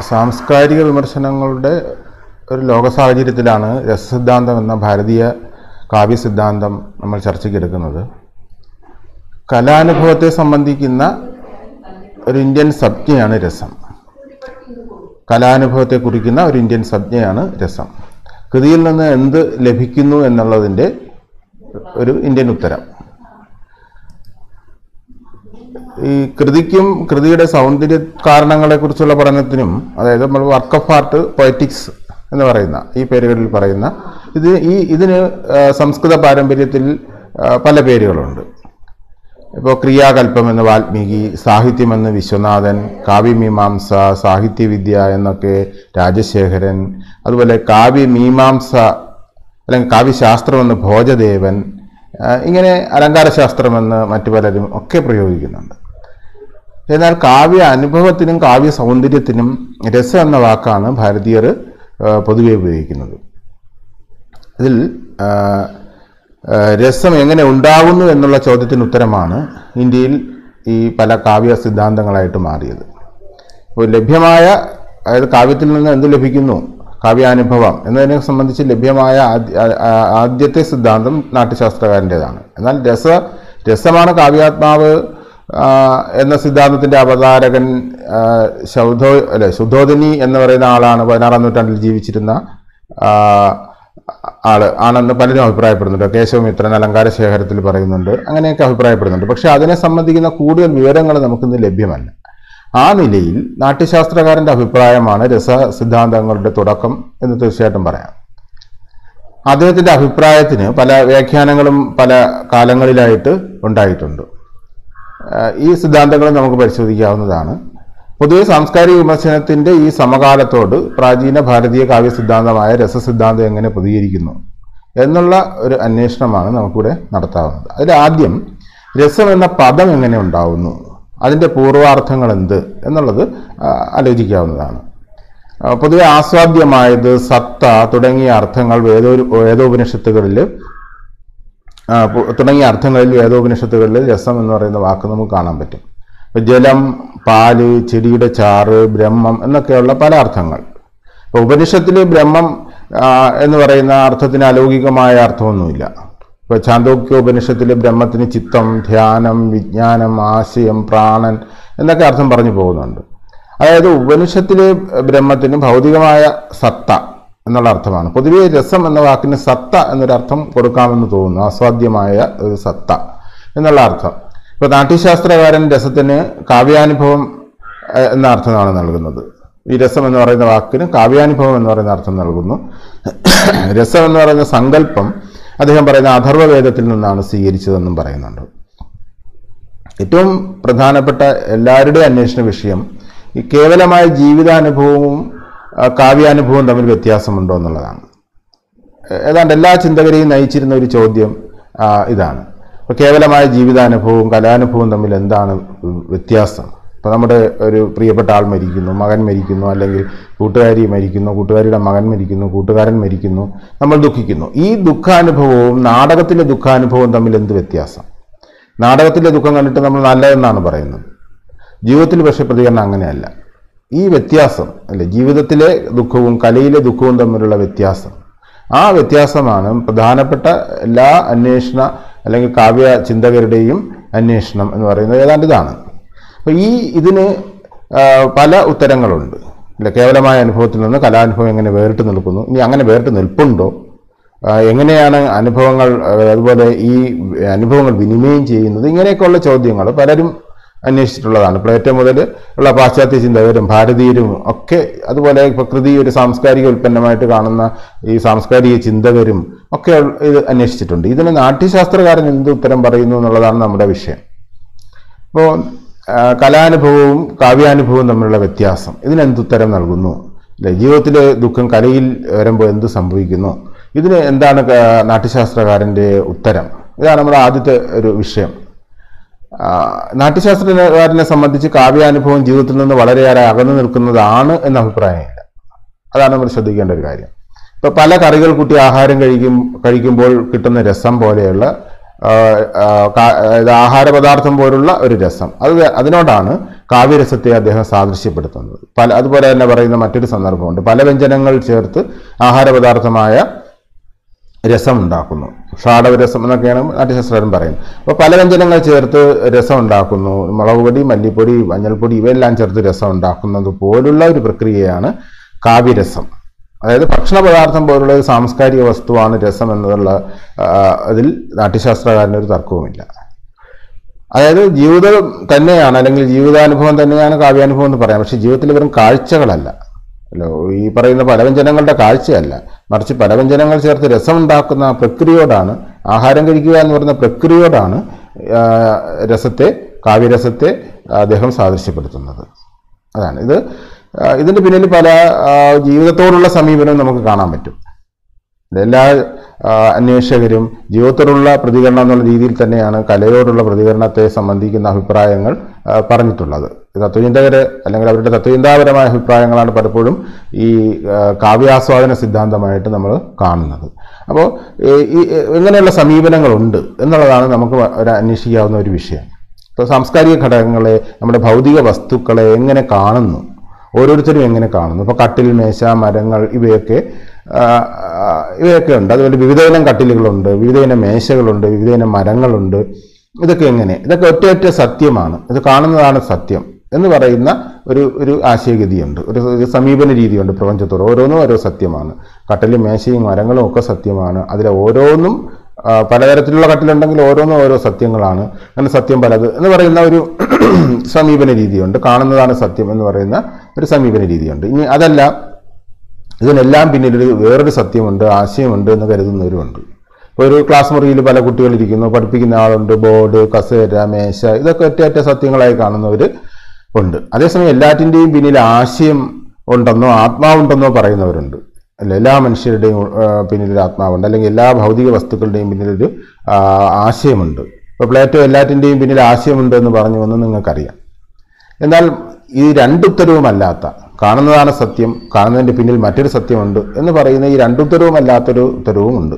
സാംസ്കാരിക വിമർശനങ്ങളുടെ ഒരു ലോക സാഹചര്യത്തിലാണ് രസസിദ്ധാന്തം എന്ന ഭാരതീയ കാവ്യ സിദ്ധാന്തം നമ്മൾ ചർച്ചയ്ക്ക് എടുക്കുന്നത്. കലാനുഭവത്തെ സംബന്ധിക്കുന്ന ഒരു ഇന്ത്യൻ സംജ്ഞയാണ് രസം. കലാനുഭവത്തെ കുറിക്കുന്ന ഒരു ഇന്ത്യൻ സംജ്ഞയാണ് രസം. കൃതിയിൽ നിന്ന് എന്ത് ലഭിക്കുന്നു എന്നുള്ളതിന്റെ ഒരു ഇന്ത്യൻ ഉത്തരം. ഈ കൃതിക്കും കൃതിയുടെ സൗന്ദര്യ കാരണങ്ങളെക്കുറിച്ചുള്ള പഠനത്തിനും അതായത് നമ്മൾ വർക്ക് ഓഫ് ആർട്ട് പൊയറ്റിക്സ് എന്ന് പറയുന്ന ഈ പേരുകളിൽ പറയുന്ന ഇത് ഈ ഇതിന് സംസ്കൃത പാരമ്പര്യത്തിൽ പല പേരുകളുണ്ട്. ഇപ്പോൾ ക്രിയാകൽപ്പം എന്ന് വാൽമീകി സാഹിത്യമെന്ന് വിശ്വനാഥൻ കാവ്യമീമാംസ സാഹിത്യവിദ്യ എന്നൊക്കെ രാജശേഖരൻ അതുപോലെ കാവ്യമീമാംസ അല്ലെങ്കിൽ കാവ്യശാസ്ത്രമെന്ന് ഭോജദേവൻ ഇങ്ങനെ അലങ്കാരശാസ്ത്രമെന്ന് മറ്റു പലരും ഒക്കെ പ്രയോഗിക്കുന്നുണ്ട്. എന്നാൽ കാവ്യ അനുഭവത്തിനും കാവ്യ സൗന്ദര്യത്തിനും രസം എന്ന വാക്കാണ് ഭാരതീയർ പൊതുവെ ഉപയോഗിക്കുന്നത്. ഇതിൽ രസം എങ്ങനെ ഉണ്ടാകുന്നു എന്നുള്ള ചോദ്യത്തിന് ഉത്തരമാണ് ഇന്ത്യയിൽ ഈ പല കാവ്യ സിദ്ധാന്തങ്ങളായിട്ട് മാറിയത്. അപ്പോൾ ലഭ്യമായ അതായത് കാവ്യത്തിൽ നിന്ന് എന്ത് ലഭിക്കുന്നു? കാവ്യാനുഭവം. എന്നതിനെ സംബന്ധിച്ച് ലഭ്യമായ ആദ്യത്തെ സിദ്ധാന്തം നാട്യശാസ്ത്രകാരന്റെതാണ്. എന്നാൽ രസ രസമാണ് കാവ്യാത്മാവ് എന്ന സിദ്ധാന്തത്തിന്റെ അവതാരകൻ ശൗധോ അല്ലെ ശുദ്ധോദിനി എന്ന് പറയുന്ന ആളാണ് പതിനാറാം നൂറ്റാണ്ടിൽ ജീവിച്ചിരുന്ന ആൾ. ആണെന്ന് പലരും അഭിപ്രായപ്പെടുന്നുണ്ട്. കേശവമിത്രൻ അലങ്കാര ശേഖരത്തിൽ പറയുന്നുണ്ട്. അങ്ങനെയൊക്കെ അഭിപ്രായപ്പെടുന്നുണ്ട്. പക്ഷെ അതിനെ സംബന്ധിക്കുന്ന കൂടുതൽ വിവരങ്ങൾ നമുക്കിന്ന് ലഭ്യമല്ല. ആ നിലയിൽ നാട്യശാസ്ത്രകാരന്റെ അഭിപ്രായമാണ് രസ സിദ്ധാന്തങ്ങളുടെ തുടക്കം എന്ന് തീർച്ചയായിട്ടും പറയാം. അദ്ദേഹത്തിന്റെ അഭിപ്രായത്തിന് പല വ്യാഖ്യാനങ്ങളും പല കാലങ്ങളിലായിട്ട് ഉണ്ടായിട്ടുണ്ട്. ഈ സിദ്ധാന്തങ്ങൾ നമുക്ക് പരിശോധിക്കാവുന്നതാണ്. പൊതുവെ സാംസ്കാരിക വിമർശനത്തിന്റെ ഈ സമകാലത്തോട് പ്രാചീന ഭാരതീയ കാവ്യ സിദ്ധാന്തമായ രസസിദ്ധാന്തം എങ്ങനെ പ്രതികരിക്കുന്നു എന്നുള്ള ഒരു അന്വേഷണമാണ് നമുക്കിവിടെ നടത്താവുന്നത്. അതിൽ ആദ്യം രസം എന്ന പദം എങ്ങനെ ഉണ്ടാവുന്നു? അതിന്റെ പൂർവാർത്ഥങ്ങൾ എന്ത് എന്നുള്ളത് ആലോചിക്കാവുന്നതാണ്. പൊതുവെ ആസ്വാദ്യമായത് സത്ത തുടങ്ങിയ അർത്ഥങ്ങൾ വേദോ വേദോപനിഷത്തുകളിൽ തുടങ്ങിയ അർത്ഥങ്ങളിൽ വേദോപനിഷത്തുകളിൽ രസം എന്ന് പറയുന്ന വാക്ക് നമുക്ക് കാണാൻ പറ്റും. ഇപ്പം ജലം പാൽ ചെടിയുടെ ചാറ് ബ്രഹ്മം എന്നൊക്കെയുള്ള പല അർത്ഥങ്ങൾ. ഇപ്പോൾ ഉപനിഷത്തിൽ ബ്രഹ്മം എന്ന് പറയുന്ന അർത്ഥത്തിന് അലൗകികമായ അർത്ഥമൊന്നുമില്ല. ഇപ്പോൾ ചാന്തോക്യ ഉപനിഷത്തിൽ ബ്രഹ്മത്തിന് ചിത്തം ധ്യാനം വിജ്ഞാനം ആശയം പ്രാണൻ എന്നൊക്കെ അർത്ഥം പറഞ്ഞു പോകുന്നുണ്ട്. അതായത് ഉപനിഷത്തിലെ ബ്രഹ്മത്തിന് ഭൗതികമായ സത്ത എന്നുള്ള അർത്ഥമാണ്. പൊതുവേ രസം എന്ന വാക്കിന് സത്ത എന്നൊരർത്ഥം കൊടുക്കാമെന്ന് തോന്നുന്നു. ആസ്വാദ്യമായ ഒരു സത്ത എന്നുള്ള അർത്ഥം. ഇപ്പൊ നാട്യശാസ്ത്രകാരൻ രസത്തിന് കാവ്യാനുഭവം എന്ന അർത്ഥമാണ് നൽകുന്നത്. ഈ രസം എന്ന് പറയുന്ന വാക്കിന് കാവ്യാനുഭവം എന്ന് പറയുന്ന അർത്ഥം നൽകുന്നു. രസം എന്ന് പറയുന്ന സങ്കല്പം അദ്ദേഹം പറയുന്ന അഥർവവേദത്തിൽ നിന്നാണ് സ്വീകരിച്ചതെന്നും പറയുന്നുണ്ട്. ഏറ്റവും പ്രധാനപ്പെട്ട എല്ലാവരുടെയും അന്വേഷണ വിഷയം ഈ കേവലമായ ജീവിതാനുഭവവും ആ, കാവ്യാനുഭവവും തമ്മിൽ വ്യത്യാസമുണ്ടോ എന്നുള്ളതാണ്. ഏതാണ്ട് എല്ലാ ചിന്തകരെയും നയിച്ചിരുന്ന ഒരു ചോദ്യം ഇതാണ്. അപ്പോൾ കേവലമായ ജീവിതാനുഭവവും കലാനുഭവവും തമ്മിൽ എന്താണ് വ്യത്യാസം? ഇപ്പോൾ നമ്മുടെ ഒരു പ്രിയപ്പെട്ട ആൾ മരിക്കുന്നു മകൻ മരിക്കുന്നു അല്ലെങ്കിൽ കൂട്ടുകാരി മരിക്കുന്നു കൂട്ടുകാരിയുടെ മകൻ മരിക്കുന്നു കൂട്ടുകാരൻ മരിക്കുന്നു നമ്മൾ ദുഃഖിക്കുന്നു. ഈ ദുഃഖാനുഭവവും നാടകത്തിലെ ദുഃഖാനുഭവവും തമ്മിൽ എന്ത് വ്യത്യാസം? നാടകത്തിലെ ദുഃഖം കണ്ടിട്ട് നമ്മൾ നല്ലതെന്നാണ് പറയുന്നത്. ജീവിതത്തിൽ പക്ഷേ പ്രതികരണം അങ്ങനെയല്ല. ഈ വ്യത്യാസം അല്ലെ ജീവിതത്തിലെ ദുഃഖവും കലയിലെ ദുഃഖവും തമ്മിലുള്ള വ്യത്യാസം. ആ വ്യത്യാസമാണ് പ്രധാനപ്പെട്ട എല്ലാ അന്വേഷണ അല്ലെങ്കിൽ കാവ്യ ചിന്തകരുടെയും അന്വേഷണം എന്ന് പറയുന്നത് ഏതാണ്ട് ഇതാണ്. അപ്പോൾ ഈ ഇതിന് പല ഉത്തരങ്ങളുണ്ട്. അല്ല കേവലമായ അനുഭവത്തിൽ നിന്ന് കലാനുഭവം എങ്ങനെ വേറിട്ട് നിൽക്കുന്നു ഇനി അങ്ങനെ വേറിട്ട് നിൽപ്പുണ്ടോ? എങ്ങനെയാണ് അനുഭവങ്ങൾ അതുപോലെ ഈ അനുഭവങ്ങൾ വിനിമയം ചെയ്യുന്നത്? ഇങ്ങനെയൊക്കെയുള്ള ചോദ്യങ്ങൾ പലരും അന്വേഷിച്ചിട്ടുള്ളതാണ്. പ്ലേറ്റോ മുതൽ ഉള്ള പാശ്ചാത്യ ചിന്തകരും ഭാരതീയരും ഒക്കെ അതുപോലെ പ്രകൃതി ഒരു സാംസ്കാരിക ഉൽപ്പന്നമായിട്ട് കാണുന്ന ഈ സാംസ്കാരിക ചിന്തകരും ഒക്കെ ഇത് അന്വേഷിച്ചിട്ടുണ്ട്. ഇതിന് നാട്യശാസ്ത്രകാരൻ എന്ത് ഉത്തരം പറയുന്നു എന്നുള്ളതാണ് നമ്മുടെ വിഷയം. അപ്പോൾ കലാനുഭവവും കാവ്യാനുഭവവും തമ്മിലുള്ള വ്യത്യാസം. ഇതിനെന്തുത്തരം നൽകുന്നു? അല്ലെ? ജീവിതത്തിലെ ദുഃഖം കലയിൽ വരുമ്പോൾ എന്ത് സംഭവിക്കുന്നു? ഇതിന് എന്താണ് നാട്യശാസ്ത്രകാരന്റെ ഉത്തരം? ഇതാണ് നമ്മുടെ ആദ്യത്തെ ഒരു വിഷയം. നാട്യശാസ്ത്രകാരനെ സംബന്ധിച്ച് കാവ്യാനുഭവം ജീവിതത്തിൽ നിന്ന് വളരെയേറെ അകന്നു നിൽക്കുന്നതാണ് എന്ന അഭിപ്രായമില്ല. അതാണ് നമ്മൾ ശ്രദ്ധിക്കേണ്ട ഒരു കാര്യം. ഇപ്പൊ പല കറികൾ കൂട്ടി ആഹാരം കഴിക്കും കഴിക്കുമ്പോൾ കിട്ടുന്ന രസം പോലെയുള്ള ആഹാര പദാർത്ഥം പോലുള്ള ഒരു രസം. അത് അതിനോടാണ് കാവ്യരസത്തെ അദ്ദേഹം സാദൃശ്യപ്പെടുത്തുന്നത്. പല അതുപോലെ തന്നെ പറയുന്ന മറ്റൊരു സന്ദർഭമുണ്ട്. പല വ്യഞ്ജനങ്ങൾ ചേർത്ത് ആഹാര പദാർത്ഥമായ രസം ഉണ്ടാക്കുന്നു ഷാഡവരസം എന്നൊക്കെയാണ് നാട്യശാസ്ത്രകാരൻ പറയുന്നത്. അപ്പോൾ പല വ്യഞ്ജനങ്ങൾ ചേർത്ത് രസം ഉണ്ടാക്കുന്നു മുളക് പൊടി മല്ലിപ്പൊടി മഞ്ഞൾപ്പൊടി ഇവയെല്ലാം ചേർത്ത് രസം ഉണ്ടാക്കുന്നത് പോലുള്ള ഒരു പ്രക്രിയയാണ് കാവ്യരസം. അതായത് ഭക്ഷണ പദാർത്ഥം പോലുള്ള ഒരു സാംസ്കാരിക വസ്തുവാണ് രസം എന്നുള്ള അതിൽ നാട്യശാസ്ത്രകാരന്റെ ഒരു തർക്കവുമില്ല. അതായത് ജീവിതം തന്നെയാണ് അല്ലെങ്കിൽ ജീവിതാനുഭവം തന്നെയാണ് കാവ്യാനുഭവം എന്ന് പറയാം. പക്ഷേ ജീവിതത്തിൽ വെറും കാഴ്ചകളല്ല. ഈ പറയുന്ന പലവ്യഞ്ജനങ്ങളുടെ കാഴ്ചയല്ല. മറിച്ച് പലവ്യഞ്ജനങ്ങൾ ചേർത്ത് രസമുണ്ടാക്കുന്ന പ്രക്രിയയോടാണ് ആഹാരം കഴിക്കുക എന്ന് പറയുന്ന പ്രക്രിയയോടാണ് രസത്തെ കാവ്യരസത്തെ അദ്ദേഹം സാദൃശ്യപ്പെടുത്തുന്നത്. അതാണ്. ഇത് ഇതിന്റെ പിന്നിൽ പല ജീവിതത്തോടുള്ള സമീപനവും നമുക്ക് കാണാൻ പറ്റും. എല്ലാ അന്വേഷകരും ജീവിതത്തോടുള്ള പ്രതികരണം എന്നുള്ള രീതിയിൽ തന്നെയാണ് കലയോടുള്ള പ്രതികരണത്തെ സംബന്ധിക്കുന്ന അഭിപ്രായങ്ങൾ പറഞ്ഞിട്ടുള്ളത്. തത്വചിന്തകര് അല്ലെങ്കിൽ അവരുടെ തത്വചിന്താപരമായ അഭിപ്രായങ്ങളാണ് പലപ്പോഴും ഈ കാവ്യാസ്വാദന സിദ്ധാന്തമായിട്ട് നമ്മൾ കാണുന്നത്. അപ്പോൾ ഈ ഇങ്ങനെയുള്ള സമീപനങ്ങളുണ്ട് എന്നുള്ളതാണ് നമുക്ക് ഒരു അന്വേഷിക്കാവുന്ന ഒരു വിഷയം. ഇപ്പോൾ സാംസ്കാരിക ഘടകങ്ങളെ നമ്മുടെ ഭൗതിക വസ്തുക്കളെ എങ്ങനെ കാണുന്നു? ഓരോരുത്തരും എങ്ങനെ കാണുന്നു? ഇപ്പോൾ കട്ടിൽ മേശ മരങ്ങൾ ഇവയൊക്കെ ഇവയൊക്കെ ഉണ്ട്. അതുപോലെ വിവിധയിനം കട്ടിലുകളുണ്ട് വിവിധയിനം മേശകളുണ്ട് വിവിധയിനം മരങ്ങളുണ്ട്. ഇതൊക്കെ എങ്ങനെ? ഇതൊക്കെ ഒറ്റ ഒറ്റ സത്യമാണ്. ഇത് കാണുന്നതാണ് സത്യം. എന്ന് പറയുന്ന ഒരു ഒരു ആശയഗതിയുണ്ട്. ഒരു സമീപന രീതിയുണ്ട് പ്രപഞ്ചത്തോട്. ഓരോന്നും ഓരോ സത്യമാണ്. കട്ടലും മേശയും മരങ്ങളും ഒക്കെ സത്യമാണ്. അതിലെ ഓരോന്നും പലതരത്തിലുള്ള കട്ടിലുണ്ടെങ്കിൽ ഓരോന്നും ഓരോ സത്യങ്ങളാണ്. അങ്ങനെ സത്യം പലത് എന്ന് പറയുന്ന ഒരു സമീപന രീതിയുണ്ട്. കാണുന്നതാണ് സത്യം എന്ന് പറയുന്ന ഒരു സമീപന രീതിയുണ്ട്. ഇനി അതല്ല ഇതിനെല്ലാം പിന്നിലൊരു വേറൊരു സത്യമുണ്ട് ആശയമുണ്ട് എന്ന് കരുതുന്നവരുമുണ്ട്. ഇപ്പോൾ ഒരു ക്ലാസ് മുറിയിൽ പല കുട്ടികളിരിക്കുന്നു പഠിപ്പിക്കുന്ന ആളുണ്ട്. ബോർഡ് കസേര മേശ ഇതൊക്കെ ഒറ്റ ഒറ്റ സത്യങ്ങളായി കാണുന്നവർ ഉണ്ട്. അതേസമയം എല്ലാറ്റിന്റെയും പിന്നിൽ ആശയം ഉണ്ടെന്നോ ആത്മാവുണ്ടെന്നോ പറയുന്നവരുണ്ട്. അല്ല എല്ലാ മനുഷ്യരുടെയും പിന്നിലൊരു ആത്മാവുണ്ട്. അല്ലെങ്കിൽ എല്ലാ ഭൗതിക വസ്തുക്കളുടെയും പിന്നിലൊരു ആശയമുണ്ട്. ഇപ്പോൾ പ്ലേറ്റോ എല്ലാറ്റിന്റെയും പിന്നിൽ ആശയമുണ്ട് എന്ന് പറഞ്ഞു എന്ന് നിങ്ങൾക്കറിയാം. എന്നാൽ ഈ രണ്ടുത്തരവുമല്ലാത്ത കാണുന്നതാണ് സത്യം കാണുന്നതിന്റെ പിന്നിൽ മറ്റൊരു സത്യമുണ്ട് എന്ന് പറയുന്ന ഈ രണ്ടുത്തരവുമല്ലാത്തൊരു ഉത്തരവുമുണ്ട്.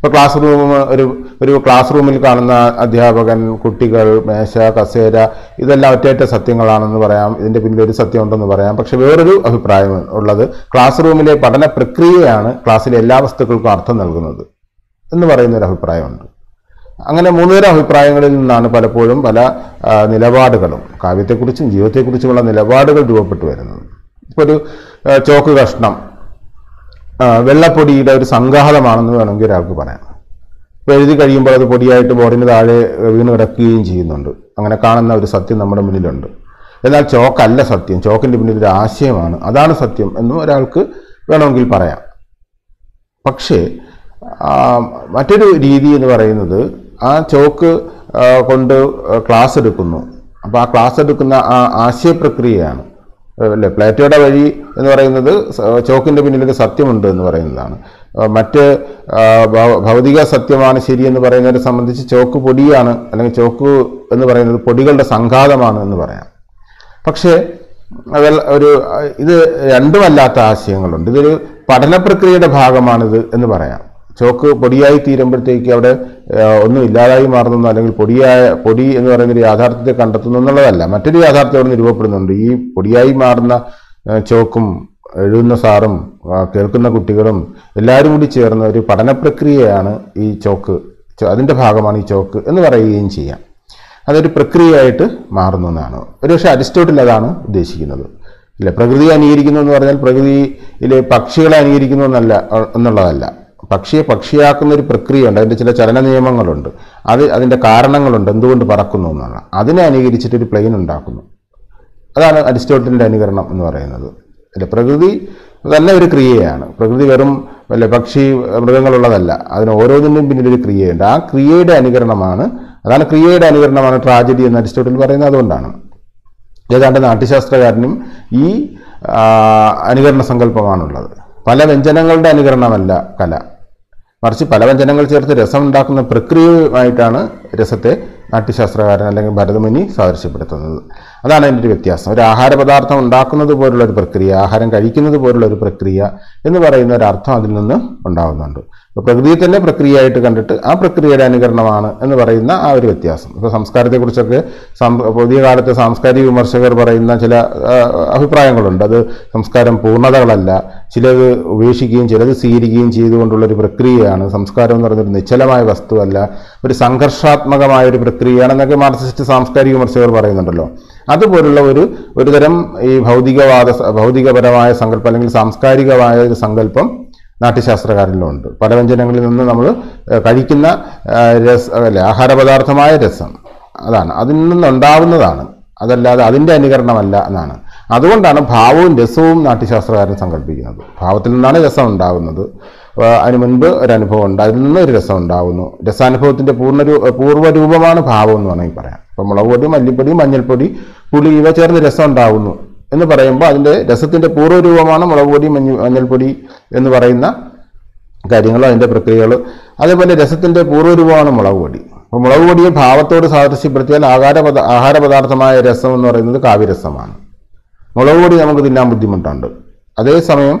ഇപ്പോൾ ക്ലാസ് റൂം ഒരു ഒരു ക്ലാസ് റൂമിൽ കാണുന്ന അധ്യാപകൻ കുട്ടികൾ മേശ കസേര ഇതെല്ലാം ഒറ്റയറ്റ സത്യങ്ങളാണെന്ന് പറയാം. ഇതിന്റെ പിന്നിൽ ഒരു സത്യമുണ്ടെന്ന് പറയാം. പക്ഷെ വേറൊരു അഭിപ്രായം ഉള്ളത് ക്ലാസ് റൂമിലെ പഠന പ്രക്രിയയാണ് ക്ലാസ്സിലെ എല്ലാ വസ്തുക്കൾക്കും അർത്ഥം നൽകുന്നത് എന്ന് പറയുന്ന ഒരു അഭിപ്രായമുണ്ട്. അങ്ങനെ മൂന്നുതരം അഭിപ്രായങ്ങളിൽ നിന്നാണ് പലപ്പോഴും പല നിലപാടുകളും കാവ്യത്തെക്കുറിച്ചും ജീവിതത്തെക്കുറിച്ചുമുള്ള നിലപാടുകൾ രൂപപ്പെട്ടു വരുന്നത്. ഇപ്പോൾ ഒരു ചോക്ക് കഷ്ണം വെള്ളപ്പൊടിയുടെ ഒരു സംഘാതമാണെന്ന് വേണമെങ്കിൽ ഒരാൾക്ക് പറയാം. ഇപ്പോൾ എഴുതി കഴിയുമ്പോൾ അത് പൊടിയായിട്ട് ബോർഡിന് താഴെ വീണ് കിടക്കുകയും ചെയ്യുന്നുണ്ട്. അങ്ങനെ കാണുന്ന ഒരു സത്യം നമ്മുടെ മുന്നിലുണ്ട്. എന്നാൽ ചോക്കല്ല സത്യം. ചോക്കിന്റെ പിന്നിൽ ഒരു ആശയമാണ്. അതാണ് സത്യം എന്നും ഒരാൾക്ക് വേണമെങ്കിൽ പറയാം. പക്ഷേ മറ്റൊരു രീതി എന്ന് പറയുന്നത് ആ ചോക്ക് കൊണ്ട് ക്ലാസ് എടുക്കുന്നു. അപ്പോൾ ആ ക്ലാസ് എടുക്കുന്ന ആ ആശയപ്രക്രിയയാണ്. അല്ലേ? പ്ലേറ്റോയുടെ വഴി എന്ന് പറയുന്നത് ചോക്കിന്റെ പിന്നിലൊരു സത്യമുണ്ട് എന്ന് പറയുന്നതാണ്. മറ്റ് ഭൗതിക സത്യമാണ് ശരി എന്ന് പറയുന്നതിനെ സംബന്ധിച്ച് ചോക്ക് പൊടിയാണ് അല്ലെങ്കിൽ ചോക്ക് എന്ന് പറയുന്നത് പൊടികളുടെ സംഘാതമാണ് എന്ന് പറയാം. പക്ഷേ അതിൽ ഒരു ഇത് രണ്ടുമല്ലാത്ത ആശയങ്ങളുണ്ട്. ഇതൊരു പഠന പ്രക്രിയയുടെ ഭാഗമാണിത് എന്ന് പറയാം. ചോക്ക് പൊടിയായി തീരുമ്പോഴത്തേക്ക് അവിടെ ഒന്നും ഇല്ലാതായി മാറുന്നു അല്ലെങ്കിൽ പൊടിയായ പൊടി എന്ന് പറയുന്ന ഒരു യാഥാർത്ഥ്യത്തെ കണ്ടെത്തുന്നു എന്നുള്ളതല്ല. മറ്റൊരു യാഥാർത്ഥ്യം അവിടെ നിരൂപപ്പെടുന്നുണ്ട്. ഈ പൊടിയായി മാറുന്ന ചോക്കും എഴുതുന്ന സാറും കേൾക്കുന്ന കുട്ടികളും എല്ലാവരും കൂടി ചേർന്ന ഒരു പഠന പ്രക്രിയയാണ് ഈ ചോക്ക് അതിന്റെ ഭാഗമാണ് ഈ ചോക്ക് എന്ന് പറയുകയും ചെയ്യാം. അതൊരു പ്രക്രിയയായിട്ട് മാറുന്നു എന്നാണ്. ഒരുപക്ഷെ അരിസ്റ്റോട്ടിൽ അതാണ് ഉദ്ദേശിക്കുന്നത്. ഇല്ല പ്രകൃതിയെ അനുകരിക്കുന്നു എന്ന് പറഞ്ഞാൽ പ്രകൃതിയിലെ പക്ഷികളെ അനുകരിക്കുന്നു എന്നല്ല എന്നുള്ളതല്ല. പക്ഷിയെ പക്ഷിയാക്കുന്ന ഒരു പ്രക്രിയയുണ്ട്. അതിന്റെ ചില ചലന നിയമങ്ങളുണ്ട്. അത് അതിന്റെ കാരണങ്ങളുണ്ട്. എന്തുകൊണ്ട് പറക്കുന്നു എന്നാണ്. അതിനെ അനുകരിച്ചിട്ട് ഒരു പ്ലെയിൻ ഉണ്ടാക്കുന്നു. അതാണ് അരിസ്റ്റോട്ടലിന്റെ അനുകരണം എന്ന് പറയുന്നത്. അല്ല പ്രകൃതി തന്നെ ഒരു ക്രിയയാണ്. പ്രകൃതി വെറും അല്ലെ പക്ഷി മൃഗങ്ങളുള്ളതല്ല. അതിന് ഓരോന്നിനും പിന്നിൽ ഒരു ക്രിയയുണ്ട്. ആ ക്രിയയുടെ അനുകരണമാണ്. അതാണ് ക്രിയയുടെ അനുകരണമാണ് ട്രാജഡി എന്ന് അരിസ്റ്റോട്ടിൽ പറയുന്നത്. അതുകൊണ്ടാണ്. ഏതാണ്ട് നാട്യശാസ്ത്രകാരനും ഈ അനുകരണ സങ്കല്പമാണുള്ളത്. പല വ്യഞ്ജനങ്ങളുടെ അനുകരണമല്ല കല. മറിച്ച് പല വ്യഞ്ജനങ്ങൾ ചേർത്ത് രസം ഉണ്ടാക്കുന്ന പ്രക്രിയയുമായിട്ടാണ് രസത്തെ നാട്യശാസ്ത്രകാരൻ അല്ലെങ്കിൽ ഭരതമുനി സാദൃശ്യപ്പെടുത്തുന്നത്. അതാണ് അതിന്റെ ഒരു വ്യത്യാസം. ഒരു ആഹാര പദാർത്ഥം ഉണ്ടാക്കുന്നത് പോലുള്ള ഒരു പ്രക്രിയ ആഹാരം കഴിക്കുന്നത് പോലുള്ള ഒരു പ്രക്രിയ എന്ന് പറയുന്ന ഒരു അർത്ഥം അതിൽ നിന്ന് ഉണ്ടാകുന്നുണ്ട് ഇപ്പോൾ പ്രകൃതിയെ തന്നെ പ്രക്രിയയായിട്ട് കണ്ടിട്ട് ആ പ്രക്രിയയുടെ അനുകരണമാണ് എന്ന് പറയുന്ന ആ ഒരു വ്യത്യാസം. ഇപ്പോൾ സംസ്കാരത്തെക്കുറിച്ചൊക്കെ പുതിയ കാലത്തെ സാംസ്കാരിക വിമർശകർ പറയുന്ന ചില അഭിപ്രായങ്ങളുണ്ട്. അത് സംസ്കാരം പൂർണതകളല്ല. ചിലത് ഉപേക്ഷിക്കുകയും ചിലത് സ്വീകരിക്കുകയും ചെയ്തുകൊണ്ടുള്ളൊരു പ്രക്രിയയാണ്. സംസ്കാരം എന്ന് പറയുന്നൊരു നിശ്ചലമായ വസ്തുവല്ല. ഒരു സംഘർഷാത്മകമായ ഒരു പ്രക്രിയയാണെന്നൊക്കെ മാർക്സിസ്റ്റ് സാംസ്കാരിക വിമർശകർ പറയുന്നുണ്ടല്ലോ. അതുപോലുള്ള ഒരു ഒരുതരം ഈ ഭൗതികവാദ ഭൗതികപരമായ സങ്കല്പം അല്ലെങ്കിൽ സാംസ്കാരികമായ ഒരു സങ്കല്പം നാട്യശാസ്ത്രകാരനിലുണ്ട് പല വ്യഞ്ജനങ്ങളിൽ നിന്ന് നമ്മൾ കഴിക്കുന്ന രസ അല്ലെ ആഹാര പദാർത്ഥമായ രസം. അതാണ്. അതിൽ നിന്നുണ്ടാവുന്നതാണ്. അതല്ലാതെ അതിന്റെ അനുകരണമല്ല എന്നാണ്. അതുകൊണ്ടാണ് ഭാവവും രസവും നാട്യശാസ്ത്രകാരൻ സങ്കല്പിക്കുന്നത്. ഭാവത്തിൽ നിന്നാണ് രസം ഉണ്ടാകുന്നത് അതിന് മുൻപ് ഒരു അനുഭവം ഉണ്ട്. അതിൽ നിന്ന് ഒരു രസം ഉണ്ടാകുന്നു രസാനുഭവത്തിന്റെ പൂർണ പൂർവരൂപമാണ് ഭാവം എന്ന് വേണമെങ്കിൽ പറയാം. ഇപ്പം മുളക് പൊടി മല്ലിപ്പൊടി മഞ്ഞൾപ്പൊടി പുളി ഇവ ചേർന്ന് രസം ഉണ്ടാകുന്നു എന്ന് പറയുമ്പോൾ അതിന്റെ രസത്തിന്റെ പൂർവരൂപമാണ് മുളക് പൊടി മഞ്ഞ മഞ്ഞൾപ്പൊടി എന്ന് പറയുന്ന കാര്യങ്ങൾ അതിന്റെ പ്രക്രിയകൾ അതേപോലെ രസത്തിന്റെ പൂർവരൂപമാണ് മുളക് പൊടി അപ്പോൾ മുളക് പൊടിയെ ഭാവത്തോട് സാദൃശ്യപ്പെടുത്തിയാൽ ആഹാര പദ ആഹാര പദാർത്ഥമായ രസം എന്ന് പറയുന്നത് കാവ്യരസമാണ്. മുളക് പൊടി നമുക്ക് തിന്നാൻ ബുദ്ധിമുട്ടുണ്ട്. അതേസമയം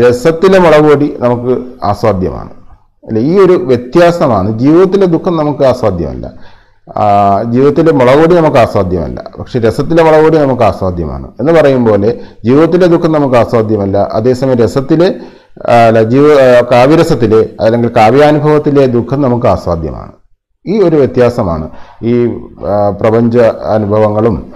രസത്തിലെ മുളക് പൊടി നമുക്ക് അസാധ്യമാണ്. അല്ല ഈ ഒരു വ്യത്യാസമാണ്. ജീവിതത്തിലെ ദുഃഖം നമുക്ക് അസാധ്യമല്ല. ജീവിതത്തിലെ മുളക് പൊടി നമുക്ക് അസാധ്യമല്ല. പക്ഷെ രസത്തിലെ മുളക് പൊടി നമുക്ക് അസാധ്യമാണ്. എന്ന് പറയും പോലെ ജീവിതത്തിലെ ദുഃഖം നമുക്ക് അസാധ്യമല്ല. അതേസമയം രസത്തിലെ അല്ല ജീവ കാവ്യരസത്തിലെ അല്ലെങ്കിൽ കാവ്യാനുഭവത്തിലെ ദുഃഖം നമുക്ക് അസാധ്യമാണ്. ഈ ഒരു വ്യത്യാസമാണ് ഈ പ്രപഞ്ച അനുഭവങ്ങളും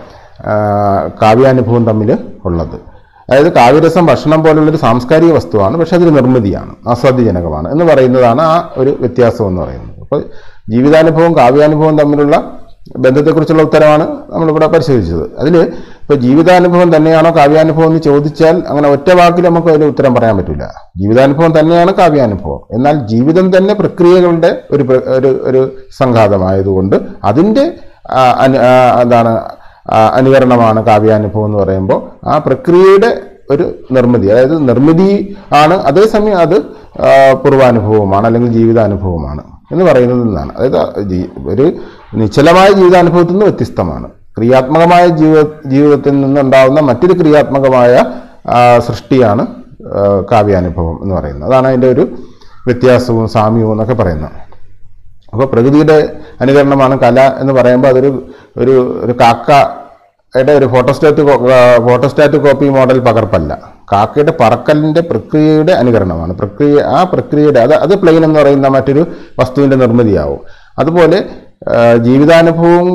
കാവ്യാനുഭവം തമ്മിൽ ഉള്ളത്. അതായത് കാവ്യരസം ഭക്ഷണം പോലുള്ളൊരു സാംസ്കാരിക വസ്തുവാണ് പക്ഷെ അതൊരു നിർമ്മിതിയാണ് ആസ്വാദ്യജനകമാണ് എന്ന് പറയുന്നതാണ് ആ ഒരു വ്യത്യാസം എന്ന് പറയുന്നത്. അപ്പോൾ ജീവിതാനുഭവം കാവ്യാനുഭവം തമ്മിലുള്ള ബന്ധത്തെക്കുറിച്ചുള്ള ഉത്തരമാണ് നമ്മളിവിടെ പരിശോധിച്ചത്. അതിൽ ഇപ്പോൾ ജീവിതാനുഭവം തന്നെയാണോ കാവ്യാനുഭവം എന്ന് ചോദിച്ചാൽ അങ്ങനെ ഒറ്റ വാക്കിൽ നമുക്ക് അതിന് ഉത്തരം പറയാൻ പറ്റില്ല ജീവിതാനുഭവം തന്നെയാണ് കാവ്യാനുഭവം. എന്നാൽ ജീവിതം തന്നെ പ്രക്രിയകളുടെ ഒരു ഒരു ഒരു സംഘാതമായതുകൊണ്ട് അതിന്റെ എന്താണ് അനുകരണമാണ് കാവ്യാനുഭവം എന്ന് പറയുമ്പോൾ ആ പ്രക്രിയയുടെ ഒരു നിർമ്മിതി. അതായത് നിർമ്മിതി ആണ് അതേസമയം അത് പൂർവാനുഭവമാണ് അല്ലെങ്കിൽ ജീവിതാനുഭവമാണ് എന്ന് പറയുന്നത് എന്നാണ്. അതായത് ഒരു നിശ്ചലമായ ജീവിതാനുഭവത്തിൽ നിന്ന് വ്യത്യസ്തമാണ്. ക്രിയാത്മകമായ ജീവ ജീവിതത്തിൽ നിന്നുണ്ടാകുന്ന മറ്റൊരു ക്രിയാത്മകമായ സൃഷ്ടിയാണ് കാവ്യാനുഭവം എന്ന് പറയുന്നത്. അതാണ് അതിന്റെ ഒരു വ്യത്യാസവും സാമ്യവും എന്നൊക്കെ പറയുന്നത്. അപ്പോൾ പ്രകൃതിയുടെ അനുകരണമാണ് കല എന്ന് പറയുമ്പോൾ അതൊരു ഒരു ഒരു കാക്കയുടെ ഒരു ഫോട്ടോസ്റ്റാറ്റ് ഫോട്ടോസ്റ്റാറ്റ് കോപ്പി മോഡൽ പകർപ്പല്ല. കാക്കയുടെ പറക്കലിന്റെ പ്രക്രിയയുടെ അനുകരണമാണ്. പ്രക്രിയ ആ പ്രക്രിയയുടെ അത് അത് പ്ലെയിൻ എന്ന് പറയുന്ന മറ്റൊരു വസ്തുവിന്റെ നിർമ്മിതിയാവും. അതുപോലെ ജീവിതാനുഭവം